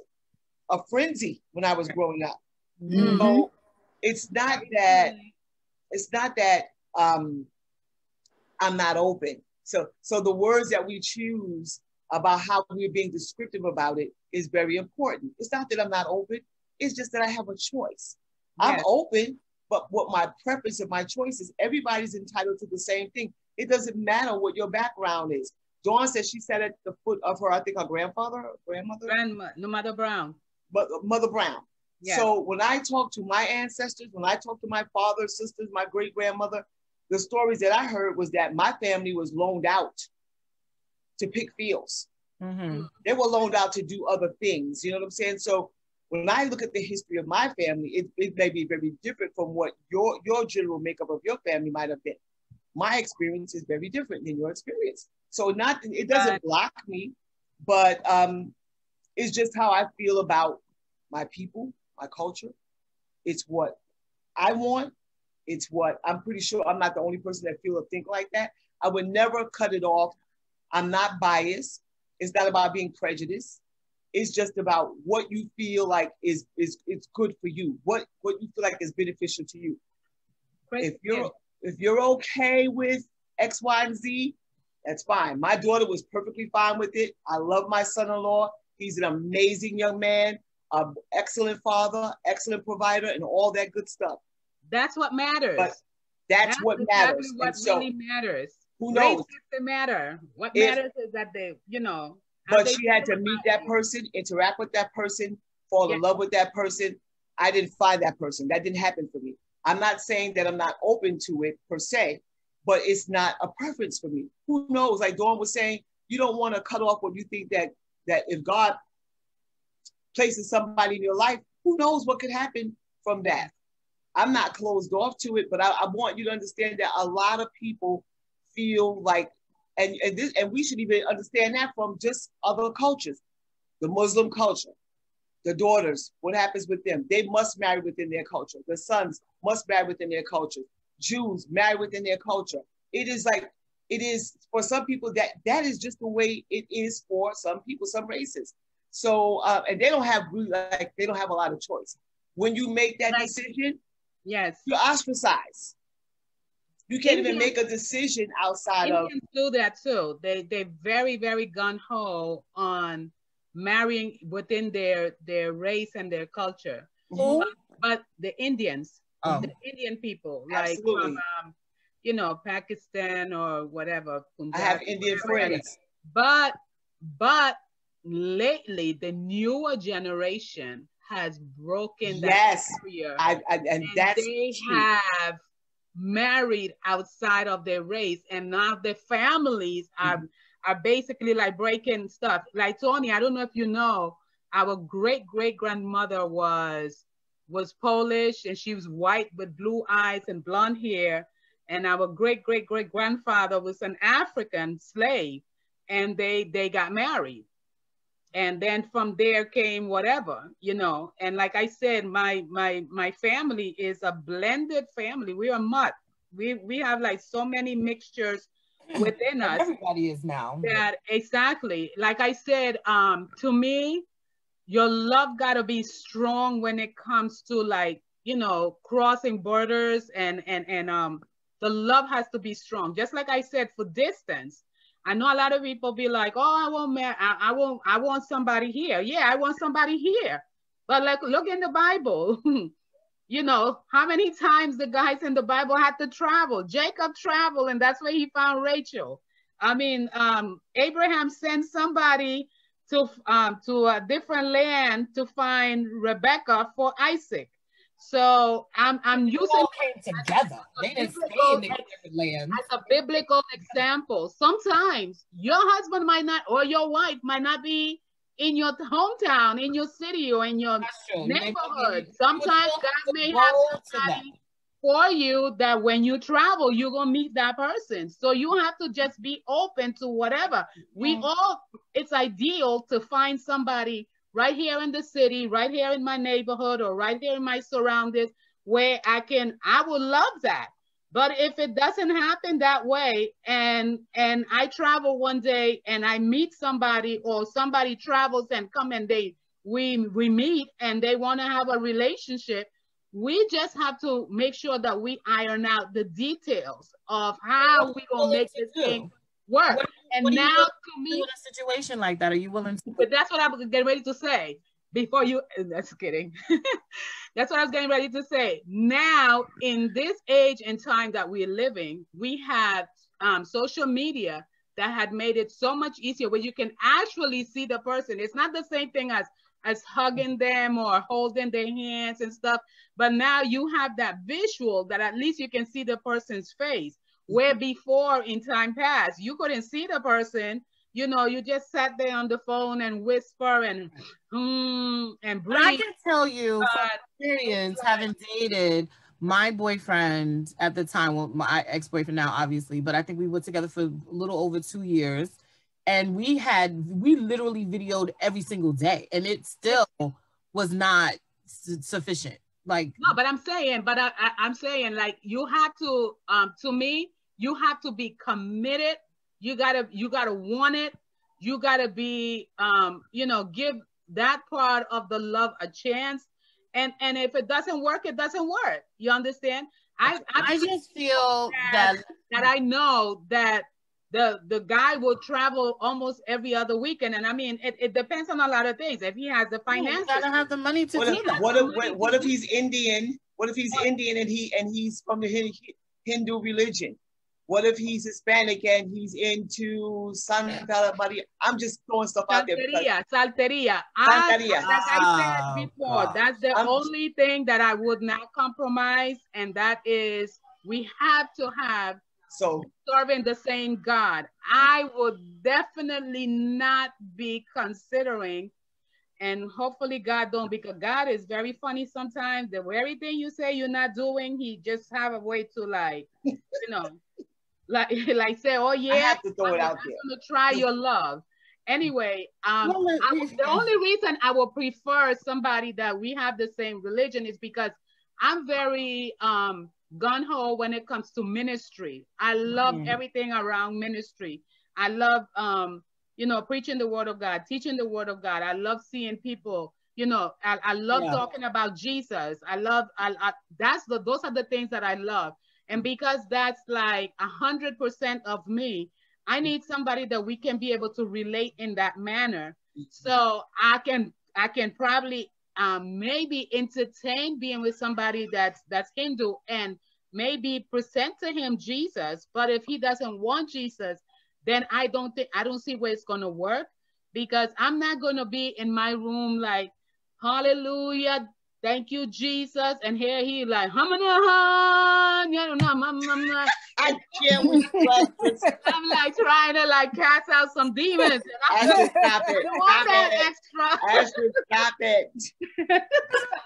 a frenzy when I was growing up. Mm-hmm. So it's not that it's not that um, I'm not open. So, so the words that we choose about how we're being descriptive about it is very important. It's not that I'm not open, it's just that I have a choice. Yes. I'm open, but what my preference and my choice is, everybody's entitled to the same thing. It doesn't matter what your background is. Dawn says she sat at the foot of her, I think her grandfather, grandmother, grandmother, no Mother Brown. But Mother Brown. Yes. So when I talk to my ancestors, when I talk to my father, sisters, my great grandmother, the stories that I heard was that my family was loaned out to pick fields. Mm-hmm. They were loaned out to do other things. You know what I'm saying? So when I look at the history of my family, it, it may be very different from what your your general makeup of your family might have been. My experience is very different than your experience. So not it doesn't block me, but um, it's just how I feel about my people, my culture. It's what I want it's what I'm pretty sure I'm not the only person that feel or think like that. I would never cut it off. I'm not biased. It's not about being prejudiced. It's just about what you feel like is is it's good for you. What what you feel like is beneficial to you. Great. If you're if you're okay with X, Y, and Z, that's fine. My daughter was perfectly fine with it. I love my son-in-law. He's an amazing young man, an excellent father, excellent provider, and all that good stuff. That's what matters. But that's, that's what exactly matters. What so, really matters. Who knows? Race doesn't matter. What if, matters is that they, you know. But she had to meet that person, interact with that person, fall in love with that person. I didn't find that person. That didn't happen for me. I'm not saying that I'm not open to it per se, but it's not a preference for me. Who knows? Like Dawn was saying, you don't want to cut off what you think that that if God places somebody in your life, who knows what could happen from that. I'm not closed off to it, but I, I want you to understand that a lot of people feel like, and and this, and we should even understand that from just other cultures, the Muslim culture, the daughters, what happens with them? They must marry within their culture. The sons must marry within their culture. Jews marry within their culture. It is like it is for some people that that is just the way it is for some people, some races. So uh, and they don't have like they don't have a lot of choice. When you make that decision, yes, you ostracize. You can't Indians, even make a decision outside Indians of. do that too. They they very very gun ho on marrying within their their race and their culture. Mm-hmm. But, but, the Indians, oh. the Indian people, like from um, you know Pakistan or whatever. Punjab, I have Indian friends. But but lately the newer generation has broken that yes, barrier. I, I, and, and that's they true. have married outside of their race, and now their families are mm-hmm. are basically like breaking stuff. Like Tawny, I don't know if you know, our great great grandmother was was Polish, and she was white with blue eyes and blonde hair, and our great great great grandfather was an African slave, and they they got married and then from there came whatever you know? And like i said my my my family is a blended family. We are mutt. We we have like so many mixtures within us everybody is now. that exactly. Like i said um to me your love got to be strong when it comes to like you know crossing borders and and and um the love has to be strong. Just like i said for distance I know a lot of people be like, "Oh, I want man, I, I want, I want somebody here." Yeah, I want somebody here. But like, look in the Bible. you know how many times the guys in the Bible had to travel? Jacob traveled, and that's where he found Rachel. I mean, um, Abraham sent somebody to um, to a different land to find Rebecca for Isaac. So I'm I'm using all came together. They didn't stay in the different land. As a biblical example, sometimes your husband might not or your wife might not be in your hometown, in your city, or in your neighborhood. Sometimes God may have somebody for you that when you travel, you're gonna meet that person. So you have to just be open to whatever. We all it's ideal to find somebody right here in the city, right here in my neighborhood, or right here in my surroundings where I can, I would love that. But if it doesn't happen that way, and and I travel one day and I meet somebody, or somebody travels and come and they we we meet and they want to have a relationship, we just have to make sure that we iron out the details of how we gonna make this thing work. What, and what now to me, in a situation like that, are you willing to? But that's what I was getting ready to say before you. That's kidding. that's what I was getting ready to say. Now, in this age and time that we're living, we have um, social media that had made it so much easier where you can actually see the person. It's not the same thing as as hugging them or holding their hands and stuff. But now you have that visual that at least you can see the person's face. Where before in time past, you couldn't see the person, you know, you just sat there on the phone and whisper and hmm and breathe. I can tell you from experience, having dated my boyfriend at the time, well, my ex-boyfriend now, obviously, but I think we were together for a little over two years. And we had we literally videoed every single day, and it still was not su- sufficient. Like no, but I'm saying, but I, I, I'm saying, like you had to, um, to me, you have to be committed. You gotta you gotta want it. You gotta be um you know give that part of the love a chance. And and if it doesn't work it doesn't work. You understand? I i, I just feel that, that that i know that the the guy will travel almost every other weekend. And i mean it, it depends on a lot of things. If he has the finances. gotta have the money to what do if, that. what if what if he's indian? What if he's indian and he and he's from the hindu religion what if he's Hispanic and he's into Santa Maria? I'm just throwing stuff Salteria, out there. Salteria, Salteria. Ah, like I said ah, before, that's the I'm only thing that I would not compromise, and that is we have to have so serving the same God. I would definitely not be considering, and hopefully God don't, because God is very funny sometimes. The very thing you say you're not doing, He just have a way to like, you know like like say, oh yeah, I have to throw I'm it out there. gonna try your love. Anyway, um, Well, I the only reason I will prefer somebody that we have the same religion is because I'm very um gun ho when it comes to ministry. I love Mhm. everything around ministry. I love um you know preaching the word of God, teaching the word of God. I love seeing people. You know, I, I love Yeah. talking about Jesus. I love I, I that's the those are the things that I love. And because that's like a hundred percent of me, I need somebody that we can be able to relate in that manner. So I can I can probably um, maybe entertain being with somebody that's that's Hindu and maybe present to him Jesus. But if he doesn't want Jesus, then I don't think I don't see where it's gonna work because I'm not gonna be in my room like Hallelujah. Thank you, Jesus. And here he like. I can't with. I'm like trying to like cast out some demons. And I'm Ashley, stop it. Stop that it. extra? Ashley, stop it.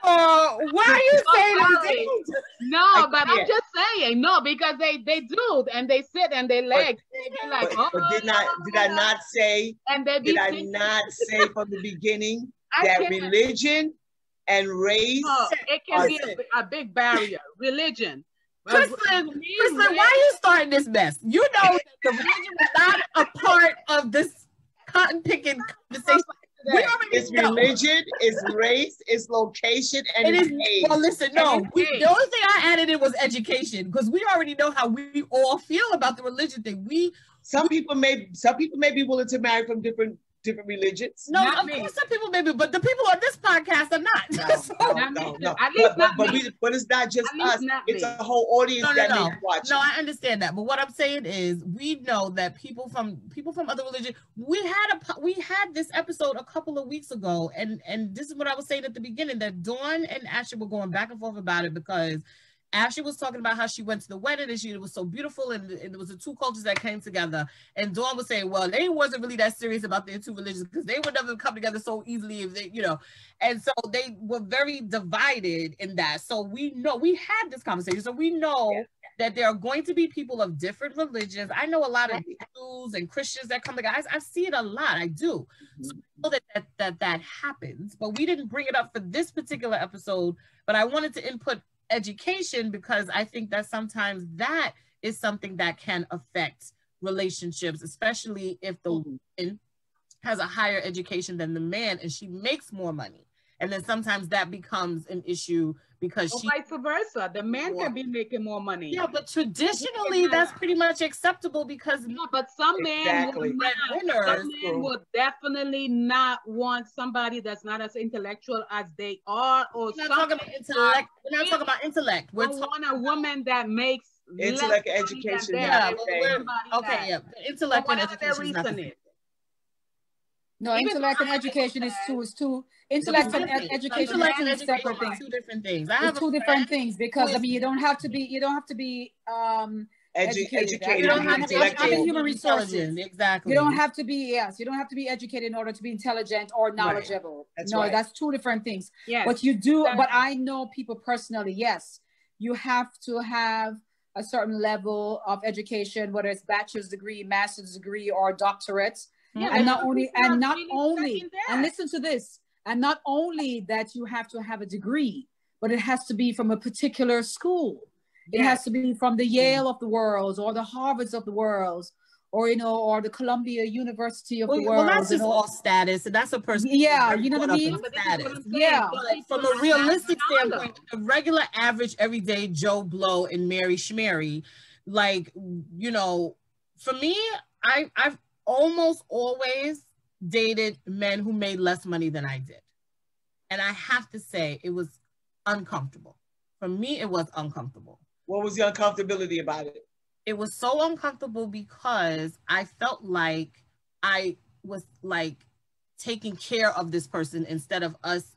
Oh, why are you oh, I'm saying that? No, but I'm just saying no because they they do and they sit and they leg they like But, but did not oh, did I not say and they did I not say from the beginning that religion and race no, it can be a, a big barrier. Religion. Kristen, Kristen, why are you starting this mess? You know that the religion was not a part of this cotton picking conversation. It's know. religion, it's race, it's location, and It it's is age. well. Listen, no. We, the only thing I added in was education because we already know how we all feel about the religion thing. We Some people may some people may be willing to marry from different different religions. no, Not of me. course, some people maybe, but the people on this podcast are not. No, So- no, Not no, no. At least But, but, not but, me. we, but it's not just us. not It's me. a whole audience No, no, that no. may be watching. No, I understand that, but what I'm saying is, we know that people from people from other religions. We had a we had this episode a couple of weeks ago, and and this is what I was saying at the beginning that Dawn and Ashley were going back and forth about it because Ashley was talking about how she went to the wedding and she it was so beautiful, and, and it was the two cultures that came together. And Dawn was saying, well, they wasn't really that serious about their two religions because they would never come together so easily if they, you know. And so they were very divided in that. So we know we had this conversation, so we know Yeah. that there are going to be people of different religions. I know a lot of Jews and Christians that come together. I, I see it a lot. I do. So mm-hmm. I know that, that that that happens, but we didn't bring it up for this particular episode. But I wanted to input education because I think that sometimes that is something that can affect relationships, especially if the mm-hmm. woman has a higher education than the man and she makes more money. And then sometimes that becomes an issue because Or she vice versa. The man can be making more money. yeah, but traditionally that's pretty much acceptable because No, but some men Exactly. would not, some men would definitely not want somebody that's not as intellectual as they are, or we're not talking about intellect. We're not talking about intellect. We're talking want a woman that makes less Intellect, education, yeah, them. but They we're- want somebody okay, that- yeah. the for Intellect and whatever their education is not the reason same. is. No, Even intellect and education is two is two intellect and ed- education Intellect are two education separate things. two different things. I have a two different things because I mean you don't have to be you don't have to be um Edu- educated. educated, You don't have to be I'm an human resources. Exactly. You don't have to be yes, you don't have to be educated in order to be intelligent or knowledgeable. That's no, right. that's two different things. Yes. But you do, Exactly. but I know people personally, yes, you have to have a certain level of education, whether it's bachelor's degree, master's degree, or doctorate. Yeah, and not only and not really only and listen to this and not only that you have to have a degree but it has to be from a particular school it has to be from the yale of the world or the harvards of the world or you know or the columbia university of Well, the well, world that's just all status, and that's a person. Yeah, you know what I mean? But this is what Status. Yeah. But from a realistic standpoint, the regular, average, everyday Joe Blow and Mary Schmary, like you know, for me, I I've almost always dated men who made less money than I did, and I have to say it was uncomfortable. For me, it was uncomfortable. What was the uncomfortability about it? It was so uncomfortable because I felt like I was like taking care of this person instead of us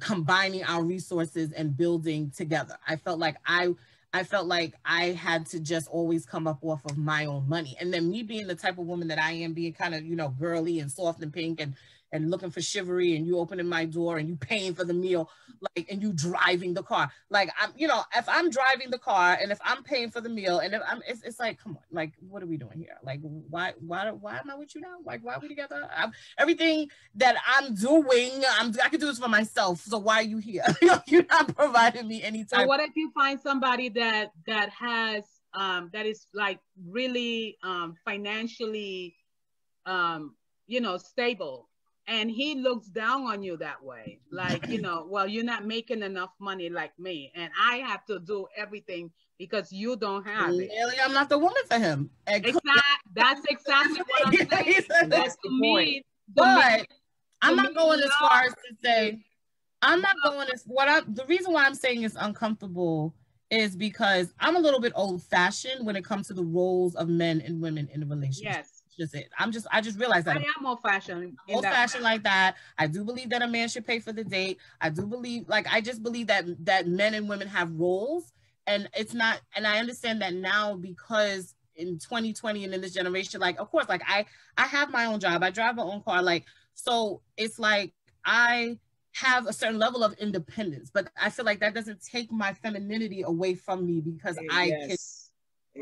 combining our resources and building together. I felt like I I felt like I had to just always come up off of my own money. And then me being the type of woman that I am, being kind of, you know, girly and soft and pink and and looking for chivalry and you opening my door and you paying for the meal like and you driving the car. Like i'm you know if i'm driving the car and if i'm paying for the meal and if i'm it's, it's like come on like what are we doing here? Like why why why am i with you now? Like why are we together? I'm, everything that i'm doing i'm i can do this for myself so why are you here? You're not providing me any time so what if you find somebody that that has um that is like really um financially um you know stable and he looks down on you that way. Like you know well you're not making enough money like me and i have to do everything because you don't have it. Really? I'm not the woman for him. Exactly that's exactly what i'm saying. That's the me but me, i'm not going as far as to say i'm not going as what i the reason why i'm saying it's uncomfortable is because i'm a little bit old fashioned when it comes to the roles of men and women in a relationship. Yes just it. I'm just I just realized that I am old fashioned. Old fashioned like that. I do believe that a man should pay for the date. I do believe like I just believe that that men and women have roles and it's not and I understand that now because in 2020 and in this generation like of course like I I have my own job. I drive my own car like so it's like I have a certain level of independence, but I feel like that doesn't take my femininity away from me because yes. I can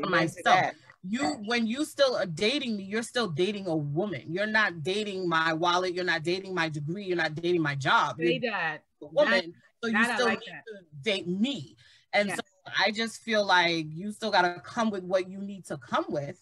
for myself you when you still are dating me, you're still dating a woman. You're not dating my wallet. You're not dating my degree. You're not dating my job. Say that. A woman. So you still like need to date me. And yes. so I just feel like you still gotta come with what you need to come with.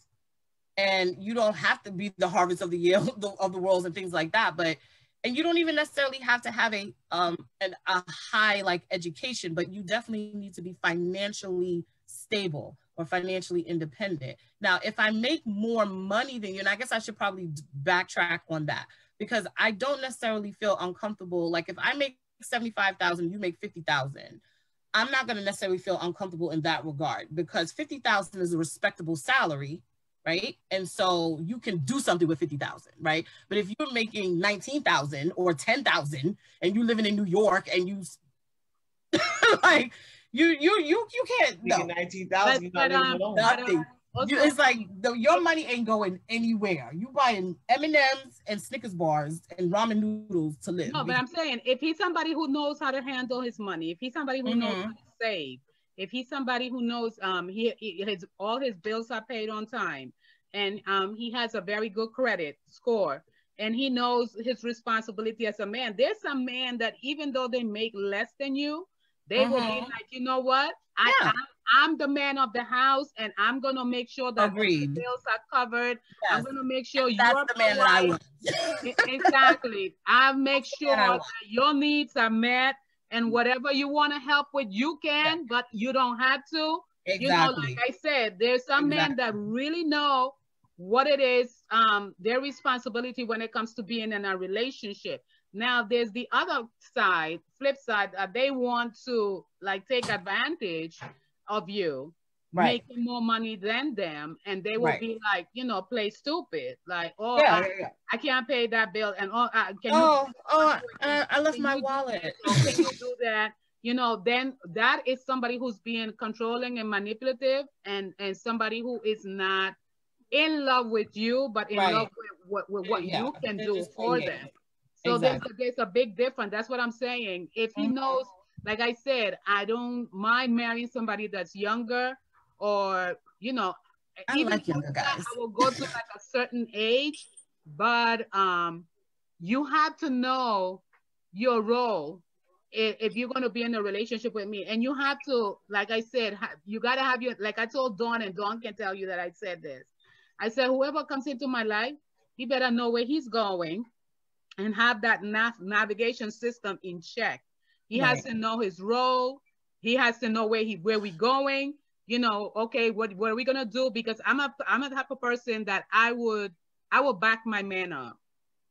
And you don't have to be the harvest of the year of the worlds and things like that. But and you don't even necessarily have to have a um an, a high like education, but you definitely need to be financially stable or financially independent. Now, if I make more money than you, and I guess I should probably backtrack on that because I don't necessarily feel uncomfortable. Like if I make 75,000, you make 50,000. I'm not going to necessarily feel uncomfortable in that regard because 50,000 is a respectable salary, right? And so you can do something with 50,000, right? But if you're making 19,000 or 10,000 and you're living in New York and you like you you you you can't no. nineteen thousand. Um, alone. Nothing. You, it's like the, your money ain't going anywhere. You buying M and M's and Snickers bars and ramen noodles to live. No, but I'm saying if he's somebody who knows how to handle his money, if he's somebody who mm-hmm. knows how to save, if he's somebody who knows um he, he his all his bills are paid on time, and um he has a very good credit score, and he knows his responsibility as a man. There's some man that even though they make less than you, they will be mm-hmm. like, you know what? I, yeah. I'm, I'm, the man of the house, and I'm gonna make sure that the bills are covered. Yes. I'm gonna make sure That's you're the man that I want. exactly. I make sure that your needs are met, and whatever you want to help with, you can, yeah. but you don't have to. Exactly. You know, like I said, there's some exactly. men that really know what it is, um, their responsibility when it comes to being in a relationship. Now there's the other side, flip side, that they want to like take advantage of you, right. making more money than them, and they will right. be like, you know, play stupid, like, oh, yeah, I, yeah, yeah. I can't pay that bill, and oh, uh, can oh, you, oh, uh, I left my wallet. can you do that? You know, then that is somebody who's being controlling and manipulative, and and somebody who is not in love with you, but in right. love with what, with what you can do for them. So exactly. there's, a, there's a big difference. That's what I'm saying. If he mm-hmm. knows, like I said, I don't mind marrying somebody that's younger or, you know, I even like younger guys. I will go to like a certain age, but um, you have to know your role if, if you're going to be in a relationship with me. And you have to, like I said, you got to have your, like I told Dawn, and Dawn can tell you that I said this. I said, whoever comes into my life, he better know where he's going and have that nav- navigation system in check. He right. has to know his role. He has to know where he where we going. You know, okay, what what are we gonna do? Because I'm a I'm a type of person that I would I would back my man up.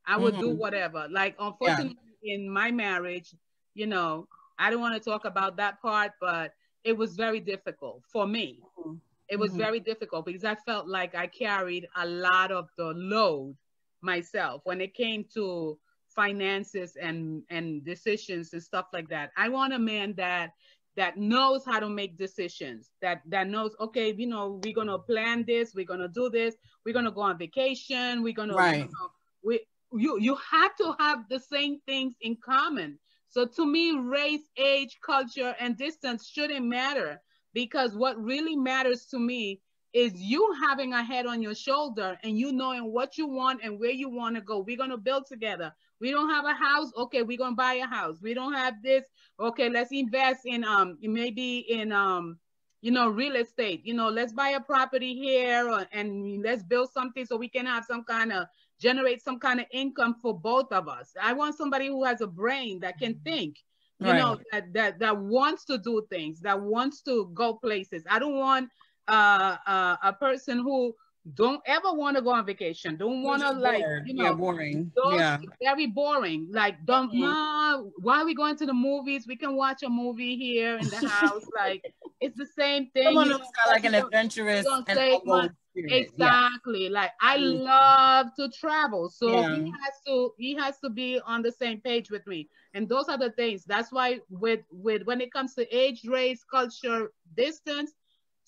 I would mm-hmm. do whatever. Like unfortunately, yeah. in my marriage, you know, I don't want to talk about that part, but it was very difficult for me. Mm-hmm. It was mm-hmm. very difficult because I felt like I carried a lot of the load myself when it came to finances and and decisions and stuff like that. I want a man that that knows how to make decisions that that knows okay you know we're gonna plan this we're gonna do this we're gonna go on vacation we're gonna right. You know, we you you have to have the same things in common. So to me, race, age, culture, and distance shouldn't matter because what really matters to me is you having a head on your shoulder and you knowing what you want and where you want to go. We're going to build together. We don't have a house. Okay, we're going to buy a house. We don't have this. Okay, let's invest in um maybe in um you know real estate. You know, let's buy a property here or, and let's build something so we can have some kind of generate some kind of income for both of us. I want somebody who has a brain that can think you right. know that, that that wants to do things that wants to go places i don't want uh, uh, a person who don't ever want to go on vacation don't want to like you know yeah, boring yeah very boring. Like don't mm-hmm. why are we going to the movies? We can watch a movie here in the house. Like it's the same thing someone who's got like an adventurous and exactly yeah. like i mm-hmm. love to travel. So yeah. he has to he has to be on the same page with me. And those are the things. That's why with with when it comes to age race culture distance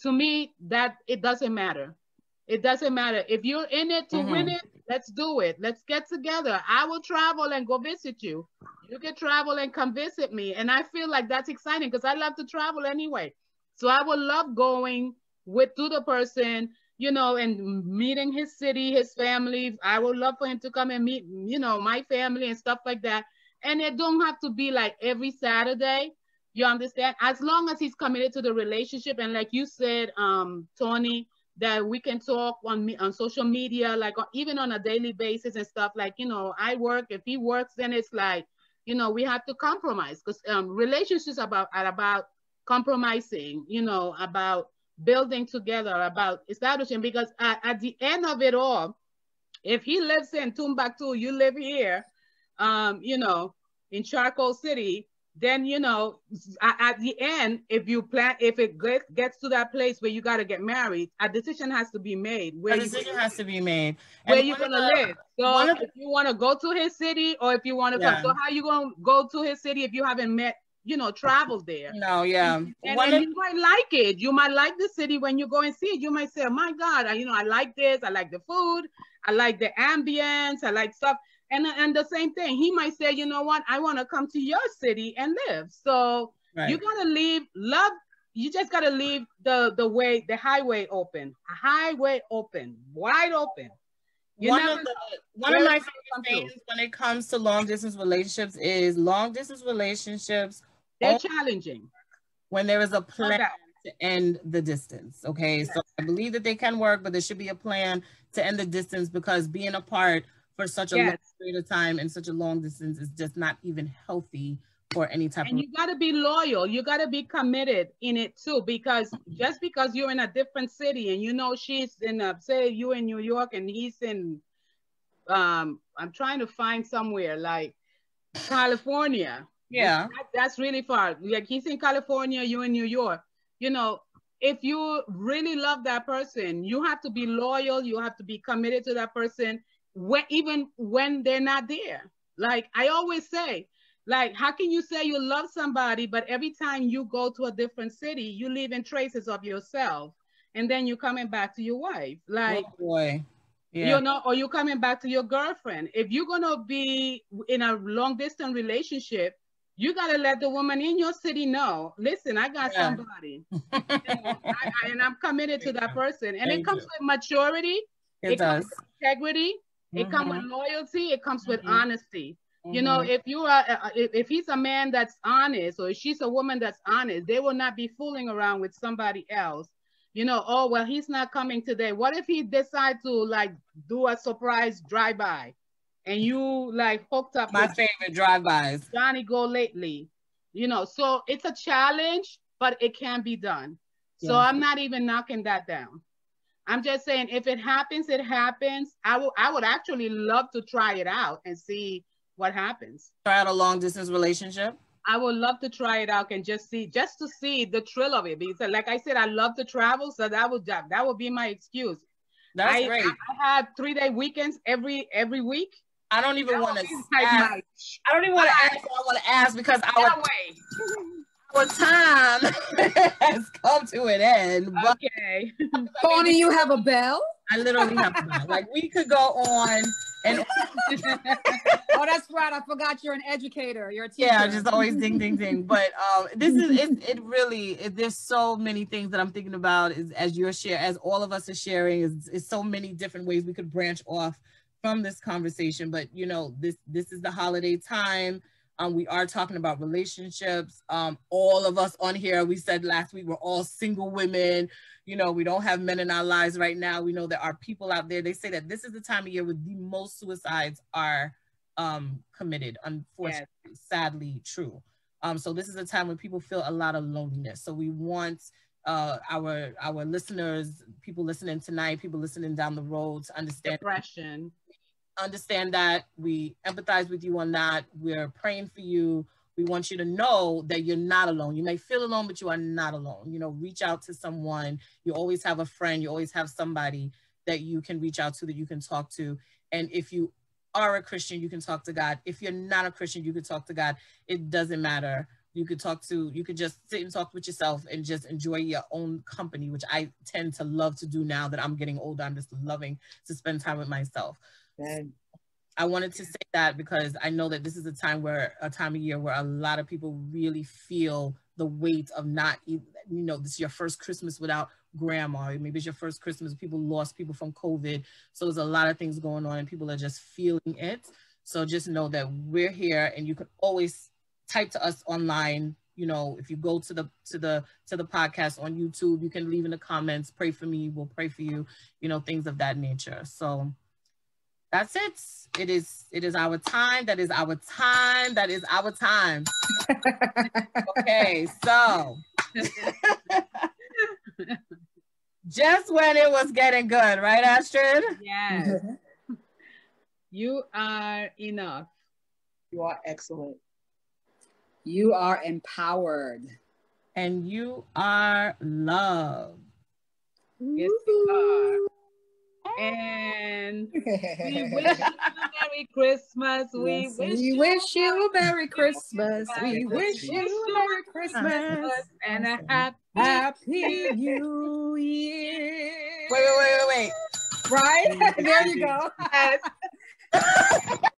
to me that it doesn't matter it doesn't matter if you're in it to mm-hmm. win it let's do it let's get together i will travel and go visit you you can travel and come visit me and i feel like that's exciting because i love to travel anyway so i would love going with to the person you know, and meeting his city, his family. I would love for him to come and meet, you know, my family and stuff like that. And it don't have to be like every Saturday. You understand? As long as he's committed to the relationship, and like you said, um, Tawny, that we can talk on me on social media, like even on a daily basis and stuff. Like you know, I work. If he works, then it's like, you know, we have to compromise because um, relationships about are about compromising. You know, about building together, about establishing. Because at, at the end of it all, if he lives in Timbuktu, you live here, um, you know, in Charcoal City, then you know at, the end if you plan if it gets to that place where you got to get married a decision has to be made where a decision has to be made. Where you're gonna the, live. So if you want to go to his city or if you want to yeah. come so how you gonna go to his city if you haven't met you know traveled there? No yeah. And, and you might like it. You might like the city when you go and see it. You might say oh my god I, you know i like this. I like the food. I like the ambience. I like stuff and, and the same thing, he might say, you know what, I want to come to your city and live. So right. you gotta leave love. You just gotta leave the the way the highway open, a highway open, wide open. You one of the one of my favorite things when it comes to long distance relationships is long distance relationships. They're challenging when there is a plan to end the distance. Okay, yes. so I believe that they can work, but there should be a plan to end the distance because being apart for such a yes. long period of time and such a long distance is just not even healthy for any type and of- you got to be loyal. You got to be committed in it too because just because you're in a different city and you know she's in a say you in new york and he's in um i'm trying to find somewhere like california. Yeah. that, that's really far. Like he's in california you in new york. You know if you really love that person you have to be loyal. You have to be committed to that person when even when they're not there. Like I always say, like how can you say you love somebody, but every time you go to a different city, you leaving traces of yourself, and then you're coming back to your wife, like oh boy. Yeah. You know, or you're coming back to your girlfriend. If you're gonna be in a long distance relationship, you gotta let the woman in your city know. Listen, I got yeah. somebody, you know, I, I, and I'm committed to that person. And it comes with maturity. It, it does. integrity. It comes with mm-hmm. loyalty. It comes with mm-hmm. honesty. You know, mm-hmm. if you are, uh, if, if he's a man that's honest, or if she's a woman that's honest, they will not be fooling around with somebody else. You know, oh well, he's not coming today. What if he decide to like do a surprise drive by, and you like hooked up? My favorite drive bys. Johnny go lately. You know, so it's a challenge, but it can be done. So I'm not even knocking that down. I'm just saying if it happens, it happens. I will I would actually love to try it out and see what happens. Try out a long distance relationship. I would love to try it out and just see just to see the thrill of it. Because like I said, I love to travel, so that would that would be my excuse. That's I, great. I, I have three day weekends every every week. I don't even want to. I don't even want to ask. I want to ask because our way. our time has come to an end. But okay. Tawny, you have a bell? I literally have a bell. Like we could go on and oh, that's right. I forgot you're an educator. You're a teacher. Yeah, just always ding, ding, ding. But um, this is it. It really. It, there's so many things that I'm thinking about. Is as you're share, as all of us are sharing, is is so many different ways we could branch off from this conversation. But you know, this this is the holiday time. Um, we are talking about relationships. Um, all of us on here, we said last week, we're all single women. You know, we don't have men in our lives right now. We know there are people out there. They say that this is the time of year where the most suicides are um, committed. Unfortunately, yes. sadly, true. Um, so this is a time when people feel a lot of loneliness. So we want uh, our our listeners, people listening tonight, people listening down the road to understand depression understand that. We empathize with you on that. We're praying for you. We want you to know that you're not alone. You may feel alone, but you are not alone. You know, reach out to someone. You always have a friend. You always have somebody that you can reach out to, that you can talk to. And if you are a Christian, you can talk to God. If you're not a Christian, you can talk to God. It doesn't matter. You could talk to, you could just sit and talk with yourself and just enjoy your own company, which I tend to love to do now that I'm getting older. I'm just loving to spend time with myself. And I wanted to say that because I know that this is a time where a time of year where a lot of people really feel the weight of not, you know, this is your first Christmas without grandma. Maybe it's your first Christmas. People lost people from COVID. So there's a lot of things going on and people are just feeling it. So just know that we're here and you can always type to us online. You know, if you go to the to the to the podcast on YouTube, you can leave in the comments, pray for me, we'll pray for you, you know, things of that nature. So that's it. It is it is our time. That is our time. That is our time. okay, so just when it was getting good, right, Astrid? Yes. Mm-hmm. you are enough. You are excellent. You are empowered. And you are loved. Yes, you are. And we wish you a Merry Christmas. We, yes, wish, we you wish you a Merry Christmas. We wish you a Merry Christmas and a happy, happy New Year. Wait, wait, wait, wait, wait. Right? there you go. Yes.